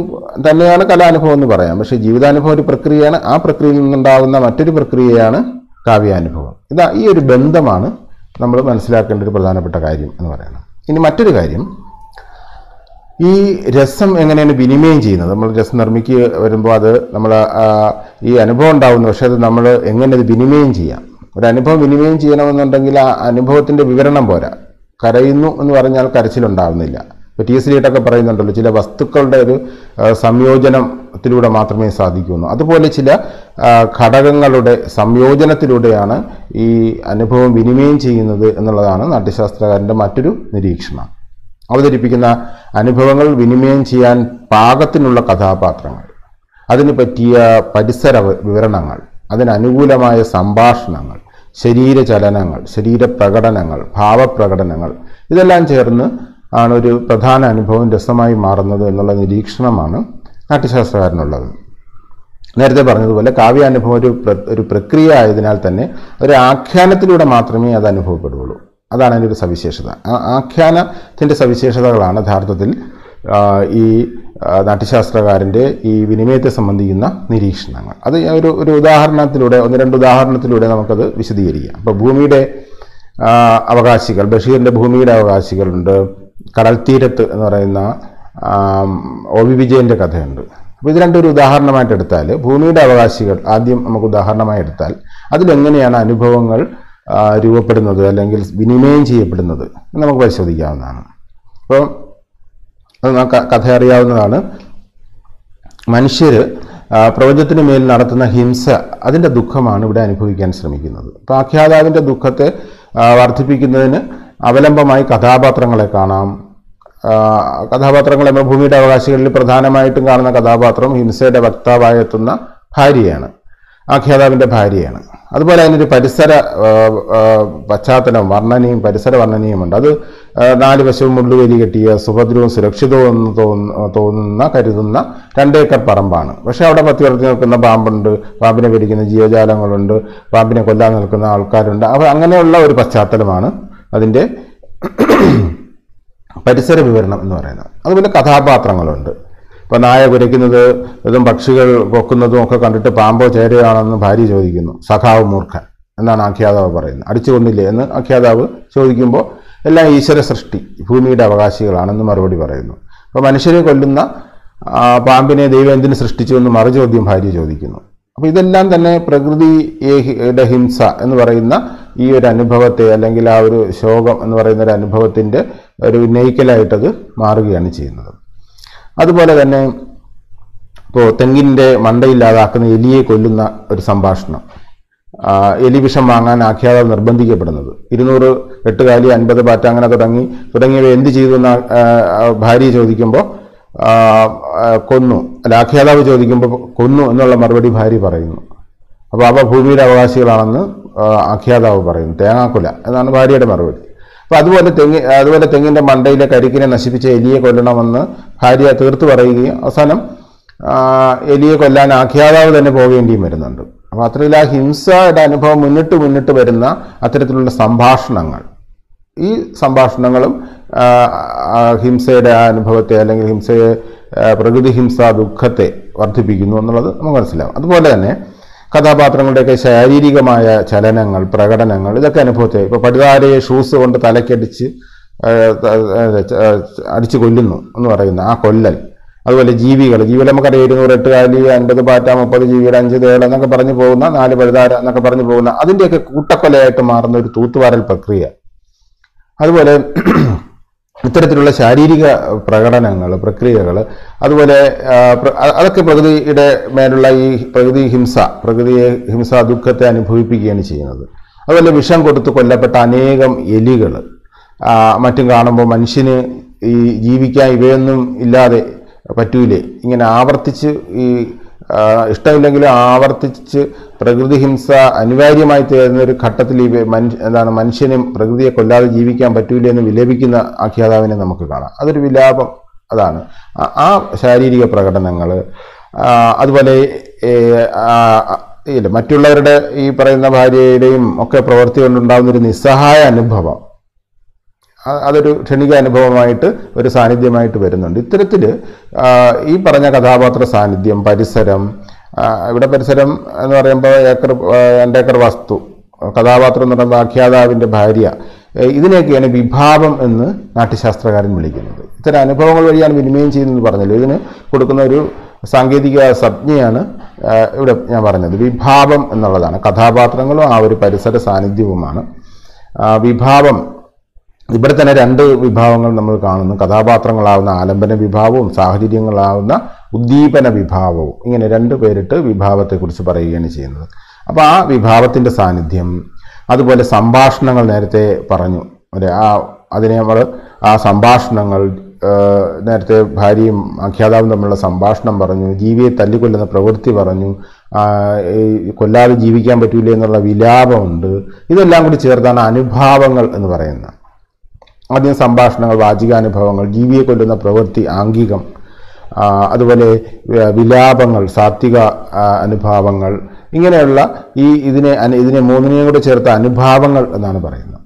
തന്നെയാണ് കലാനുഭവം എന്ന് പറയാം. പക്ഷേ ജീവിതാനുഭവം ഒരു പ്രക്രിയയാണ് ആ പ്രക്രിയയിൽ നിന്നുണ്ടാകുന്ന മറ്റൊരു പ്രക്രിയയാണ് കാവ്യാനുഭവം. ഇതാ ഈ ഒരു ബന്ധമാണ് നമ്മൾ മനസ്സിലാക്കേണ്ട ഒരു പ്രധാനപ്പെട്ട കാര്യം എന്ന് പറയുന്നത്. ഇനി മറ്റൊരു കാര്യം ഈ രസം എങ്ങനെയാണ് വിനിമയം ചെയ്യുന്നത്? നമ്മൾ രസം നിർമ്മിക്കുക വരുമ്പോൾ അത് നമ്മൾ ഈ അനുഭവം ഉണ്ടാവുന്നു. പക്ഷെ അത് നമ്മൾ എങ്ങനെ അത് വിനിമയം ചെയ്യാം? ഒരു അനുഭവം വിനിമയം ചെയ്യണമെന്നുണ്ടെങ്കിൽ ആ അനുഭവത്തിന്റെ വിവരണം പോരാ. കരയുന്നു എന്ന് പറഞ്ഞാൽ കരച്ചിലുണ്ടാവുന്നില്ല. ഇപ്പോൾ ടി എസ് ലിയിട്ടൊക്കെ പറയുന്നുണ്ടല്ലോ ചില വസ്തുക്കളുടെ ഒരു സംയോജനത്തിലൂടെ മാത്രമേ സാധിക്കുള്ളൂ അതുപോലെ ചില ഘടകങ്ങളുടെ സംയോജനത്തിലൂടെയാണ് ഈ അനുഭവം വിനിമയം ചെയ്യുന്നത് എന്നുള്ളതാണ് നാട്യശാസ്ത്രകാരന്റെ മറ്റൊരു നിരീക്ഷണം. അവതരിപ്പിക്കുന്ന അനുഭവങ്ങൾ വിനിമയം ചെയ്യാൻ പാകത്തിനുള്ള കഥാപാത്രങ്ങൾ. അതിന് പറ്റിയ പരിസര വിവരണങ്ങൾ അതിനനുകൂലമായ സംഭാഷണങ്ങൾ ശരീരചലനങ്ങൾ ശരീരപ്രകടനങ്ങൾ ഭാവപ്രകടനങ്ങൾ ഇതെല്ലാം ചേർന്ന് ആണ് ഒരു പ്രധാന അനുഭവം രസമായി മാറുന്നത് എന്നുള്ള നിരീക്ഷണമാണ് നാട്യശാസ്ത്രകാരനുള്ളത്. നേരത്തെ പറഞ്ഞതുപോലെ കാവ്യാനുഭവം ഒരു ഒരു പ്രക്രിയ ആയതിനാൽ തന്നെ ഒരു ആഖ്യാനത്തിലൂടെ മാത്രമേ അത് അനുഭവപ്പെടുകയുള്ളൂ. അതാണ് അതിന്റെ ഒരു സവിശേഷത. ആഖ്യാനത്തിന്റെ സവിശേഷതകളാണ് യഥാർത്ഥത്തിൽ ഈ നാട്യശാസ്ത്രകാരന്റെ ഈ വിനിമയത്തെ സംബന്ധിക്കുന്ന നിരീക്ഷണങ്ങൾ. അത് ഒരു ഒരു ഉദാഹരണത്തിലൂടെ ഒന്ന് രണ്ട് ഉദാഹരണത്തിലൂടെ നമുക്കത് വിശദീകരിക്കാം. അപ്പോൾ ഭൂമിയുടെ അവകാശികൾ ബഷീറിന്റെ ഭൂമിയുടെ അവകാശികളുണ്ട്. കടൽ തീരത്ത് എന്ന് പറയുന്ന ഒ വി വിജയന്റെ കഥയുണ്ട്. അപ്പോൾ ഇത് രണ്ടൊരു ഉദാഹരണമായിട്ട് എടുത്താൽ ഭൂമിയുടെ അവകാശികൾ ആദ്യം നമുക്ക് ഉദാഹരണമായി എടുത്താൽ അതിലെങ്ങനെയാണ് അനുഭവങ്ങൾ രൂപപ്പെടുന്നത് അല്ലെങ്കിൽ വിനിമയം ചെയ്യപ്പെടുന്നത് എന്ന് നമുക്ക് പരിശോധിക്കാവുന്നതാണ്. അപ്പോൾ അത് കഥ അറിയാവുന്നതാണ്. മനുഷ്യർ പ്രപഞ്ചത്തിന് മേൽ നടത്തുന്ന ഹിംസ അതിന്റെ ദുഃഖമാണ് ഇവിടെ അനുഭവിക്കാൻ ശ്രമിക്കുന്നത്. അപ്പോൾ ആഖ്യാതാവിന്റെ ദുഃഖത്തെ വർദ്ധിപ്പിക്കുന്നതിന് അവലംബമായി കഥാപാത്രങ്ങളെ കാണാം. കഥാപാത്രങ്ങൾ നമ്മൾ ഭൂമിയുടെ അവകാശികളിൽ പ്രധാനമായിട്ടും കാണുന്ന കഥാപാത്രം ഹിംസയുടെ വക്താവായി എത്തുന്ന ഭാര്യയാണ്. ആഖ്യാതാവിന്റെ ഭാര്യയാണ്. അതുപോലെ അതിനൊരു പരിസര പശ്ചാത്തലം വർണനയും പരിസര വർണനയുമുണ്ട് അത് നാല് വശവും മുള്ളുവേലി കെട്ടിയ സുഭദ്രവും സുരക്ഷിതവും എന്ന് തോന്നുന്ന കരുതുന്ന രണ്ടേക്കർ പറമ്പാണ്. പക്ഷേ അവിടെ പത്തി വളർത്തി നിൽക്കുന്ന പാമ്പുണ്ട് പാമ്പിനെ പിടിക്കുന്ന ജീവജാലങ്ങളുണ്ട് പാമ്പിനെ കൊല്ലാൻ നിൽക്കുന്ന ആൾക്കാരുണ്ട്. അപ്പോൾ അങ്ങനെയുള്ള ഒരു പശ്ചാത്തലമാണ് അതിന്റെ പരിസര വിവരണം എന്ന് പറയുന്നത്. അതുപോലെ കഥാപാത്രങ്ങളുണ്ട്. ഇപ്പൊ നായ കുരയ്ക്കുന്നത് ഇതും പക്ഷികൾ കൊക്കുന്നതും ഒക്കെ കണ്ടിട്ട് പാമ്പോ ചേരയാണെന്ന് ഭാര്യ ചോദിക്കുന്നു. സഖാവ് മൂർഖൻ എന്നാണ് ആഖ്യാതാവ് പറയുന്നത്. അടിച്ചുകൊണ്ടില്ലേ എന്ന് ആഖ്യാതാവ് ചോദിക്കുമ്പോൾ എല്ലാം ഈശ്വര സൃഷ്ടി ഭൂമിയുടെ അവകാശികളാണെന്ന് മറുപടി പറയുന്നു. അപ്പോൾ മനുഷ്യരെ കൊല്ലുന്ന പാമ്പിനെ ദൈവം എന്തിനു സൃഷ്ടിച്ചു എന്ന് മറുചോദ്യം ഭാര്യ ചോദിക്കുന്നു. അപ്പോൾ ഇതെല്ലാം തന്നെ പ്രകൃതിയുടെ ഹിംസ എന്ന് പറയുന്ന ഈ ഒരു അനുഭവത്തെ അല്ലെങ്കിൽ ആ ഒരു ശോകം എന്ന് പറയുന്ന ഒരു അനുഭവത്തിന്റെ ഒരു ഉന്നയിക്കലായിട്ടത് മാറുകയാണ് ചെയ്യുന്നത്. അതുപോലെ തന്നെ ഇപ്പോൾ തെങ്ങിന്റെ മണ്ടയില്ലാതാക്കുന്ന എലിയെ കൊല്ലുന്ന ഒരു സംഭാഷണം. എലി വിഷം വാങ്ങാൻ ആഖ്യാതാവ് നിർബന്ധിക്കപ്പെടുന്നത്. ഇരുന്നൂറ് എട്ടുകാലി അൻപത് പാറ്റ അങ്ങനെ തുടങ്ങി തുടങ്ങിയവ എന്ത് ചെയ്തു എന്ന് ഭാര്യ ചോദിക്കുമ്പോൾ കൊന്നു. അല്ല ആഖ്യാതാവ് ചോദിക്കുമ്പോൾ കൊന്നു എന്നുള്ള മറുപടി ഭാര്യ പറയുന്നു. അപ്പോൾ അവ ഭൂമിയുടെ അവകാശികളാണെന്ന് ആഖ്യാതാവ് പറയുന്നു. തേങ്ങാക്കുല എന്നാണ് ഭാര്യയുടെ മറുപടി. അപ്പോൾ അതുപോലെ തെങ്ങി അതുപോലെ തെങ്ങിന്റെ മണ്ടയിലെ കരിക്കിനെ നശിപ്പിച്ച എലിയെ കൊല്ലണമെന്ന് ഭാര്യ തീർത്തു പറയുകയും അവസാനം എലിയെ കൊല്ലാൻ ആഖ്യാതാവ് തന്നെ പോകേണ്ടിയും വരുന്നുണ്ട്. അപ്പോൾ അത്രയില്ല ആ ഹിംസയുടെ അനുഭവം മുന്നിട്ട് മുന്നിട്ട് വരുന്ന അത്തരത്തിലുള്ള സംഭാഷണങ്ങൾ. ഈ സംഭാഷണങ്ങളും ഹിംസയുടെ ആ അനുഭവത്തെ അല്ലെങ്കിൽ ഹിംസയെ പ്രകൃതി ഹിംസ ദുഃഖത്തെ വർദ്ധിപ്പിക്കുന്നു എന്നുള്ളത് നമുക്ക് മനസ്സിലാവും. അതുപോലെ തന്നെ കഥാപാത്രങ്ങളുടെയൊക്കെ ശാരീരികമായ ചലനങ്ങൾ പ്രകടനങ്ങൾ ഇതൊക്കെ അനുഭവത്തെ ഇപ്പോൾ പടിതാരയെ ഷൂസ് കൊണ്ട് തലക്കടിച്ച് അടിച്ചു കൊല്ലുന്നു എന്ന് പറയുന്ന ആ കൊല്ലൽ. അതുപോലെ ജീവികൾ ജീവികൾ നമുക്കറിയാം ഇരുന്നൂറ് എട്ട് കാലി അൻപത് പാറ്റ മുപ്പത് ജീവികൾ അഞ്ച് തേള എന്നൊക്കെ പറഞ്ഞു പോകുന്ന നാല് പഴുതാര എന്നൊക്കെ പറഞ്ഞു പോകുന്ന അതിന്റെയൊക്കെ കൂട്ടക്കൊലയായിട്ട് മാറുന്ന ഒരു തൂത്തുവാരൽ പ്രക്രിയ. അതുപോലെ ഇത്തരത്തിലുള്ള ശാരീരിക പ്രകടനങ്ങൾ പ്രക്രിയകൾ അതുപോലെ അതൊക്കെ പ്രകൃതിയുടെ മേലുള്ള ഈ പ്രകൃതി ഹിംസ പ്രകൃതിയെ ഹിംസ ദുഃഖത്തെ അനുഭവിപ്പിക്കുകയാണ് ചെയ്യുന്നത്. അതുപോലെ വിഷം കൊടുത്ത് കൊല്ലപ്പെട്ട അനേകം എലികൾ മറ്റും കാണുമ്പോൾ മനുഷ്യന് ഈ ജീവിക്കാൻ ഇവയൊന്നും ഇല്ലാതെ പറ്റൂലേ. ഇങ്ങനെ ആവർത്തിച്ച് ഈ ആ, ഇഷ്ടമില്ലെങ്കിലും ആവർത്തിച്ച് പ്രകൃതി ഹിംസ അനിവാര്യമായി തീരുന്ന ഒരു ഘട്ടത്തിൽ ഈ മനുഷ്യ എന്താണ് മനുഷ്യനും പ്രകൃതിയെ കൊല്ലാതെ ജീവിക്കാൻ പറ്റൂല എന്ന് വിലപിക്കുന്ന ആഖ്യാതാവിനെ നമുക്ക് കാണാം. അതൊരു വിലാപം അതാണ്. ആ- ശാരീരിക പ്രകടനങ്ങൾ അതുപോലെ മറ്റുള്ളവരുടെ ഈ പറയുന്ന ഭാര്യയുടെയും ഒക്കെ പ്രവൃത്തി കൊണ്ടുണ്ടാകുന്ന ഒരു നിസ്സഹായ അനുഭവം അതൊരു ക്ഷണിക അനുഭവമായിട്ട് ഒരു സാന്നിധ്യമായിട്ട് വരുന്നുണ്ട്. ഇത്തരത്തിൽ ഈ പറഞ്ഞ കഥാപാത്ര സാന്നിധ്യം പരിസരം ഇവിടെ പരിസരം എന്ന് പറയുമ്പോൾ ഏക്കർ രണ്ട് രണ്ടേക്കർ വസ്തു കഥാപാത്രം എന്ന് പറയുമ്പോൾ ആഖ്യാതാവിന്റെ ഭാര്യ ഇതിനെയൊക്കെയാണ് വിഭാവം എന്ന് നാട്യശാസ്ത്രകാരൻ വിളിക്കുന്നത്. ഇത്തരം അനുഭവങ്ങൾ വഴിയാണ് വിനിമയം ചെയ്യുന്നത് പറഞ്ഞല്ലോ. ഇതിന് കൊടുക്കുന്ന ഒരു സാങ്കേതിക സംജ്ഞയാണ് ഇവിടെ ഞാൻ പറഞ്ഞത്. വിഭാവം എന്നുള്ളതാണ്. കഥാപാത്രങ്ങളും ആ ഒരു പരിസര സാന്നിധ്യവുമാണ്. വിഭാവം ഇവിടെ തന്നെ രണ്ട് വിഭാവങ്ങൾ നമ്മൾ കാണുന്നു. കഥാപാത്രങ്ങളാവുന്ന ആലംബന വിഭാവവും സാഹചര്യങ്ങളാവുന്ന ഉദ്ദീപന വിഭാവവും. ഇങ്ങനെ രണ്ട് പേരിട്ട് വിഭാവത്തെക്കുറിച്ച് പറയുകയാണ് ചെയ്യുന്നത്. അപ്പോൾ ആ വിഭാവത്തിന്റെ സാന്നിധ്യം അതുപോലെ സംഭാഷണങ്ങൾ നേരത്തെ പറഞ്ഞു. അതെ ആ അതിനെ നമ്മൾ ആ സംഭാഷണങ്ങൾ നേരത്തെ ഭാര്യയും ആഖ്യാതാവും തമ്മിലുള്ള സംഭാഷണം പറഞ്ഞു. ജീവിയെ തല്ലിക്കൊല്ലുന്ന പ്രവൃത്തി പറഞ്ഞു. കൊല്ലാതെ ജീവിക്കാൻ പറ്റൂല എന്നുള്ള വിലാപമുണ്ട്. ഇതെല്ലാം കൂടി ചേർത്താണ് അനുഭാവങ്ങൾ എന്ന് പറയുന്നത്. ആദ്യം സംഭാഷണങ്ങൾ വാചികാനുഭവങ്ങൾ ജീവിയെ കൊല്ലുന്ന പ്രവൃത്തി ആംഗികം അതുപോലെ വിലാപങ്ങൾ സാത്വിക അനുഭാവങ്ങൾ ഇങ്ങനെയുള്ള ഈ ഇതിനെ ഇതിനെ മൂന്നിനെയും കൂടെ ചേർത്ത അനുഭാവങ്ങൾ എന്നാണ് പറയുന്നത്.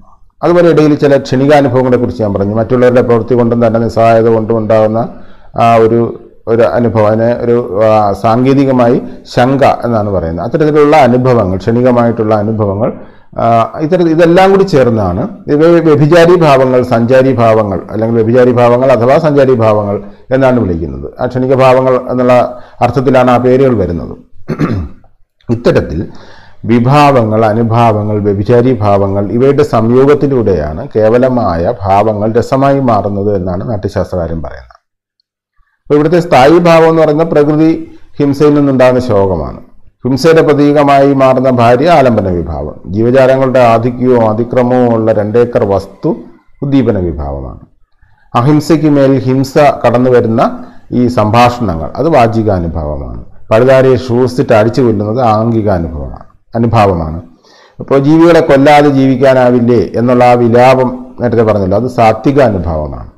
അതുപോലെ ഇടയിൽ ചില ക്ഷണികാനുഭവങ്ങളെ കുറിച്ച് ഞാൻ പറഞ്ഞു. മറ്റുള്ളവരുടെ പ്രവൃത്തി കൊണ്ടും തന്നെ നിസ്സഹായത കൊണ്ടും ഉണ്ടാകുന്ന ഒരു ഒരു അനുഭവം അതിനെ ഒരു സാങ്കേതികമായി ശങ്ക എന്നാണ് പറയുന്നത്. അത്തരത്തിലുള്ള അനുഭവങ്ങൾ ക്ഷണികമായിട്ടുള്ള അനുഭവങ്ങൾ ഇത്തരത്തിൽ ഇതെല്ലാം കൂടി ചേർന്നാണ് വ്യഭിചാരി ഭാവങ്ങൾ സഞ്ചാരി ഭാവങ്ങൾ അല്ലെങ്കിൽ വ്യഭിചാരി ഭാവങ്ങൾ അഥവാ സഞ്ചാരി ഭാവങ്ങൾ എന്നാണ് വിളിക്കുന്നത്. അക്ഷണിക ക്ഷണിക ഭാവങ്ങൾ എന്നുള്ള അർത്ഥത്തിലാണ് ആ പേരുകൾ വരുന്നത്. ഇത്തരത്തിൽ വിഭാവങ്ങൾ അനുഭാവങ്ങൾ വ്യഭിചാരി ഭാവങ്ങൾ ഇവയുടെ സംയോഗത്തിലൂടെയാണ് കേവലമായ ഭാവങ്ങൾ രസമായി മാറുന്നത് എന്നാണ് നാട്യശാസ്ത്രകാരൻ പറയുന്നത്. അപ്പോൾ ഇവിടുത്തെ സ്ഥായി ഭാവം എന്ന് പറയുന്ന പ്രകൃതി ഹിംസയിൽ നിന്നുണ്ടാകുന്ന ശോകമാണ്. ഹിംസയുടെ പ്രതീകമായി മാറുന്ന ഭാര്യ ആലംബന വിഭാവം. ജീവജാലങ്ങളുടെ ആധിക്യവും അതിക്രമവും ഉള്ള രണ്ടേക്കർ വസ്തു ഉദ്ദീപന വിഭാവമാണ്. അഹിംസയ്ക്ക് മേൽ ഹിംസ കടന്നു വരുന്ന ഈ സംഭാഷണങ്ങൾ അത് വാചികാനുഭവമാണ്. പഴുതാരിയെ ഷൂസിട്ട് അടിച്ചു കൊല്ലുന്നത് ആംഗികാനുഭവമാണ് അനുഭാവമാണ്. ഇപ്പോൾ ജീവികളെ കൊല്ലാതെ ജീവിക്കാനാവില്ലേ എന്നുള്ള ആ വിലാപം നേരത്തെ പറഞ്ഞല്ലോ അത് സാത്വിക അനുഭവമാണ്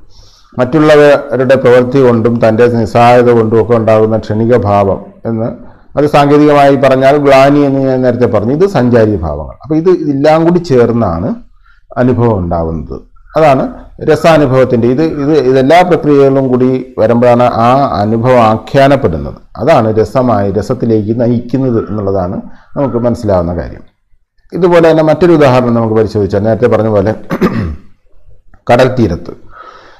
മറ്റുള്ളവരുടെ പ്രവൃത്തി കൊണ്ടും തന്റെ നിസ്സഹായത കൊണ്ടും ഒക്കെ ഉണ്ടാകുന്ന ക്ഷണികഭാവം എന്ന് അത് സാങ്കേതികമായി പറഞ്ഞാൽ ഗ്ലാനി എന്ന് ഞാൻ നേരത്തെ പറഞ്ഞു ഇത് സഞ്ചാരി ഭാവങ്ങൾ. അപ്പോൾ ഇത് ഇതെല്ലാം കൂടി ചേർന്നാണ് അനുഭവം ഉണ്ടാകുന്നത് അതാണ് രസാനുഭവത്തിന്റെ ഇത് ഇത് ഇതെല്ലാ പ്രക്രിയകളും കൂടി വരുമ്പോഴാണ് ആ അനുഭവം ആഖ്യാനപ്പെടുന്നത്. അതാണ് രസമായി രസത്തിലേക്ക് നയിക്കുന്നത് എന്നുള്ളതാണ് നമുക്ക് മനസ്സിലാവുന്ന കാര്യം. ഇതുപോലെ തന്നെ മറ്റൊരു ഉദാഹരണം നമുക്ക് പരിശോധിച്ചാൽ നേരത്തെ പറഞ്ഞ പോലെ കടൽ തീരത്ത്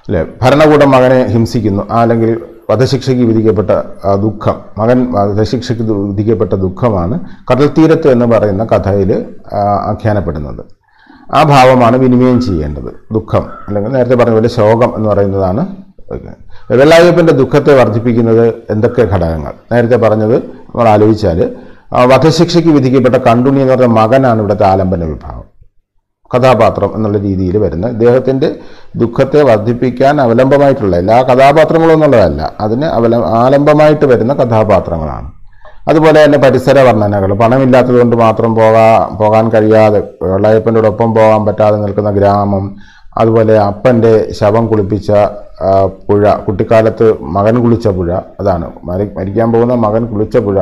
അല്ലേ? ഭരണകൂടം മകനെ ഹിംസിക്കുന്നു അല്ലെങ്കിൽ വധശിക്ഷയ്ക്ക് വിധിക്കപ്പെട്ട ആ ദുഃഖം. മകൻ വധശിക്ഷയ്ക്ക് വിധിക്കപ്പെട്ട ദുഃഖമാണ് കടൽ തീരത്ത് എന്ന് പറയുന്ന കഥയിൽ ആഖ്യാനപ്പെടുന്നത്. ആ ഭാവമാണ് വിനിമയം ചെയ്യേണ്ടത്. ദുഃഖം. അല്ലെങ്കിൽ നേരത്തെ പറഞ്ഞ പോലെ ശോകം എന്ന് പറയുന്നതാണ് വെള്ളായപ്പന്റെ ദുഃഖത്തെ വർദ്ധിപ്പിക്കുന്നത് എന്തൊക്കെ ഘടകങ്ങൾ? നേരത്തെ പറഞ്ഞത് നമ്മൾ ആലോചിച്ചാൽ വധശിക്ഷയ്ക്ക് വിധിക്കപ്പെട്ട കണ്ടുണി എന്ന് പറഞ്ഞ മകനാണ് ഇവിടുത്തെ ആലംബന വിഭാഗം. കഥാപാത്രം എന്നുള്ള രീതിയിൽ വരുന്ന ഇദ്ദേഹത്തിന്റെ ദുഃഖത്തെ വർദ്ധിപ്പിക്കാൻ അവലംബമായിട്ടുള്ള എല്ലാ കഥാപാത്രങ്ങളും എന്നുള്ളതല്ല അതിന് അവല ആലംബമായിട്ട് വരുന്ന കഥാപാത്രങ്ങളാണ്. അതുപോലെ തന്നെ പരിസര വർണനകൾ പണമില്ലാത്തത് കൊണ്ട് മാത്രം പോകാ പോകാൻ കഴിയാതെ വെള്ളയപ്പന്റെ ഒപ്പം പോകാൻ പറ്റാതെ നിൽക്കുന്ന ഗ്രാമം അതുപോലെ അപ്പന്റെ ശവം കുളിപ്പിച്ച പുഴ കുട്ടിക്കാലത്ത് മകൻ കുളിച്ച പുഴ അതാണ്. മരി മരിക്കാൻ പോകുന്ന മകൻ കുളിച്ച പുഴ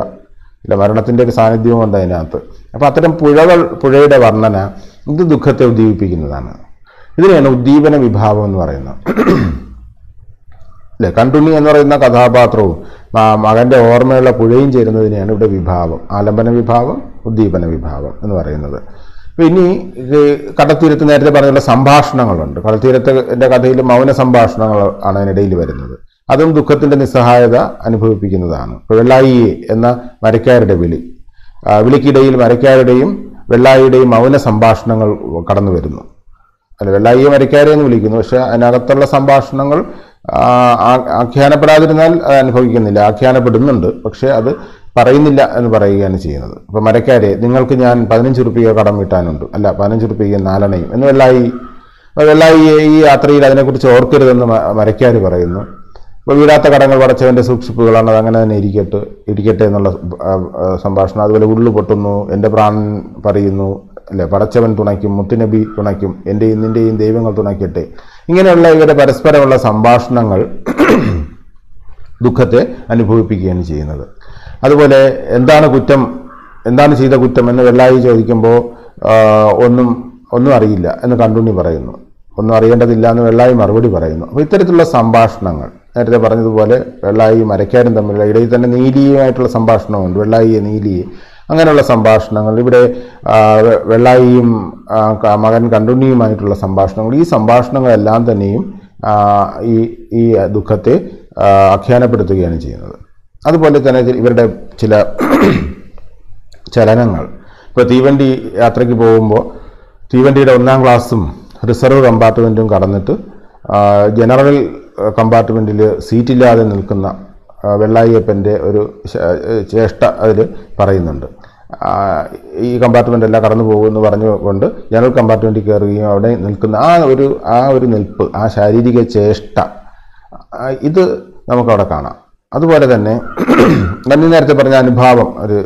ഇല്ല മരണത്തിന്റെ ഒരു സാന്നിധ്യവും ഉണ്ട് അതിനകത്ത്. അപ്പോൾ അത്തരം പുഴകൾ പുഴയുടെ വർണന ഇത് ദുഃഖത്തെ ഉദ്ദീപിപ്പിക്കുന്നതാണ്. ഇതിനെയാണ് ഉദ്ദീപന വിഭാവം എന്ന് പറയുന്നത്. അല്ലേ കണ്ടുണ്ണി എന്ന് പറയുന്ന കഥാപാത്രവും മകന്റെ ഓർമ്മയുള്ള പുഴയും ചേരുന്നതിനെയാണ് ഇവിടെ വിഭാവം. ആലംബന വിഭാവം ഉദ്ദീപന വിഭാവം എന്ന് പറയുന്നത്. ഇനി കടത്തീരത്ത് നേരത്തെ പറഞ്ഞുള്ള സംഭാഷണങ്ങളുണ്ട്. കടത്തീരത്തിന്റെ കഥയിൽ മൗന സംഭാഷണങ്ങൾ ആണ് അതിനിടയിൽ വരുന്നത്. അതും ദുഃഖത്തിന്റെ നിസ്സഹായത അനുഭവിപ്പിക്കുന്നതാണ്. പിഴലായി എന്ന മരക്കാരുടെ വിളി. വിളിക്കിടയിൽ മരക്കാരുടെയും വെള്ളായിയുടെയും മൗന സംഭാഷണങ്ങൾ കടന്നു വരുന്നു. അല്ല വെള്ളായിയെ മരക്കാരെ എന്ന് വിളിക്കുന്നു പക്ഷെ അതിനകത്തുള്ള സംഭാഷണങ്ങൾ ആഖ്യാനപ്പെടാതിരുന്നാൽ അത് അനുഭവിക്കുന്നില്ല. ആഖ്യാനപ്പെടുന്നുണ്ട് പക്ഷേ അത് പറയുന്നില്ല എന്ന് പറയുകയാണ് ചെയ്യുന്നത്. അപ്പോൾ മരക്കാരെ നിങ്ങൾക്ക് ഞാൻ പതിനഞ്ച് റുപ്യ കടം വീട്ടാനുണ്ട്. അല്ല പതിനഞ്ച് റുപ്യ നാലണയും എന്ന് വെള്ളായി വെള്ളായി ഈ യാത്രയിൽ അതിനെക്കുറിച്ച് ഓർക്കരുതെന്ന് മരക്കാർ പറയുന്നു. ഇപ്പോൾ വീടാത്ത കടങ്ങൾ പടച്ചവന്റെ സൂക്ഷിപ്പുകളാണ് അത് അങ്ങനെ തന്നെ ഇരിക്കട്ടെ ഇരിക്കട്ടെ എന്നുള്ള സംഭാഷണം. അതുപോലെ ഉള്ളു പൊട്ടുന്നു എന്റെ പ്രാണൻ പറയുന്നു അല്ലെ പടച്ചവൻ തുണയ്ക്കും മുത്തുനബി തുണയ്ക്കും എന്റെയും നിന്റെയും ദൈവങ്ങൾ തുണയ്ക്കട്ടെ. ഇങ്ങനെയുള്ള ഇവരുടെ പരസ്പരമുള്ള സംഭാഷണങ്ങൾ ദുഃഖത്തെ അനുഭവിപ്പിക്കുകയാണ് ചെയ്യുന്നത്. അതുപോലെ എന്താണ് കുറ്റം എന്താണ് ചെയ്ത കുറ്റം എന്ന് വെള്ളായി ചോദിക്കുമ്പോൾ ഒന്നും ഒന്നും അറിയില്ല എന്ന് കണ്ടുണ്ണി പറയുന്നു. ഒന്നും അറിയേണ്ടതില്ല എന്ന് വെള്ളായി മറുപടി പറയുന്നു. അപ്പോൾ ഇത്തരത്തിലുള്ള സംഭാഷണങ്ങൾ നേരത്തെ പറഞ്ഞതുപോലെ വെള്ളായി മരക്കാരും തമ്മിലുള്ള ഇടയിൽ തന്നെ നീലിയുമായിട്ടുള്ള സംഭാഷണമുണ്ട്. വെള്ളായിയെ നീലിയെ അങ്ങനെയുള്ള സംഭാഷണങ്ങൾ. ഇവിടെ വെള്ളായിയും മകൻ കണ്ടുണ്ണിയുമായിട്ടുള്ള സംഭാഷണങ്ങൾ. ഈ സംഭാഷണങ്ങളെല്ലാം തന്നെയും ഈ ഈ ദുഃഖത്തെ ആഖ്യാനപ്പെടുത്തുകയാണ് ചെയ്യുന്നത്. അതുപോലെ തന്നെ ഇവരുടെ ചില ചലനങ്ങൾ. ഇപ്പോൾ തീവണ്ടി യാത്രയ്ക്ക് പോകുമ്പോൾ തീവണ്ടിയുടെ ഒന്നാം ക്ലാസ്സും റിസർവ് കമ്പാർട്ട്മെന്റും കടന്നിട്ട് ജനറൽ കമ്പാർട്ട്മെന്റിൽ സീറ്റില്ലാതെ നിൽക്കുന്ന വെള്ളായിയപ്പന്റെ ഒരു ചേഷ്ട അതിൽ പറയുന്നുണ്ട്. ഈ കമ്പാർട്ട്മെന്റ് എല്ലാം കടന്നു പോകുമെന്ന് പറഞ്ഞുകൊണ്ട് ജനറൽ കമ്പാർട്ട്മെന്റിൽ കയറുകയും അവിടെ നിൽക്കുന്ന ആ ഒരു ആ ഒരു നിൽപ്പ് ആ ശാരീരിക ചേഷ്ട ഇത് നമുക്കവിടെ കാണാം. അതുപോലെ തന്നെ നന്ദി നേരത്തെ പറഞ്ഞ അനുഭാവം ഒരു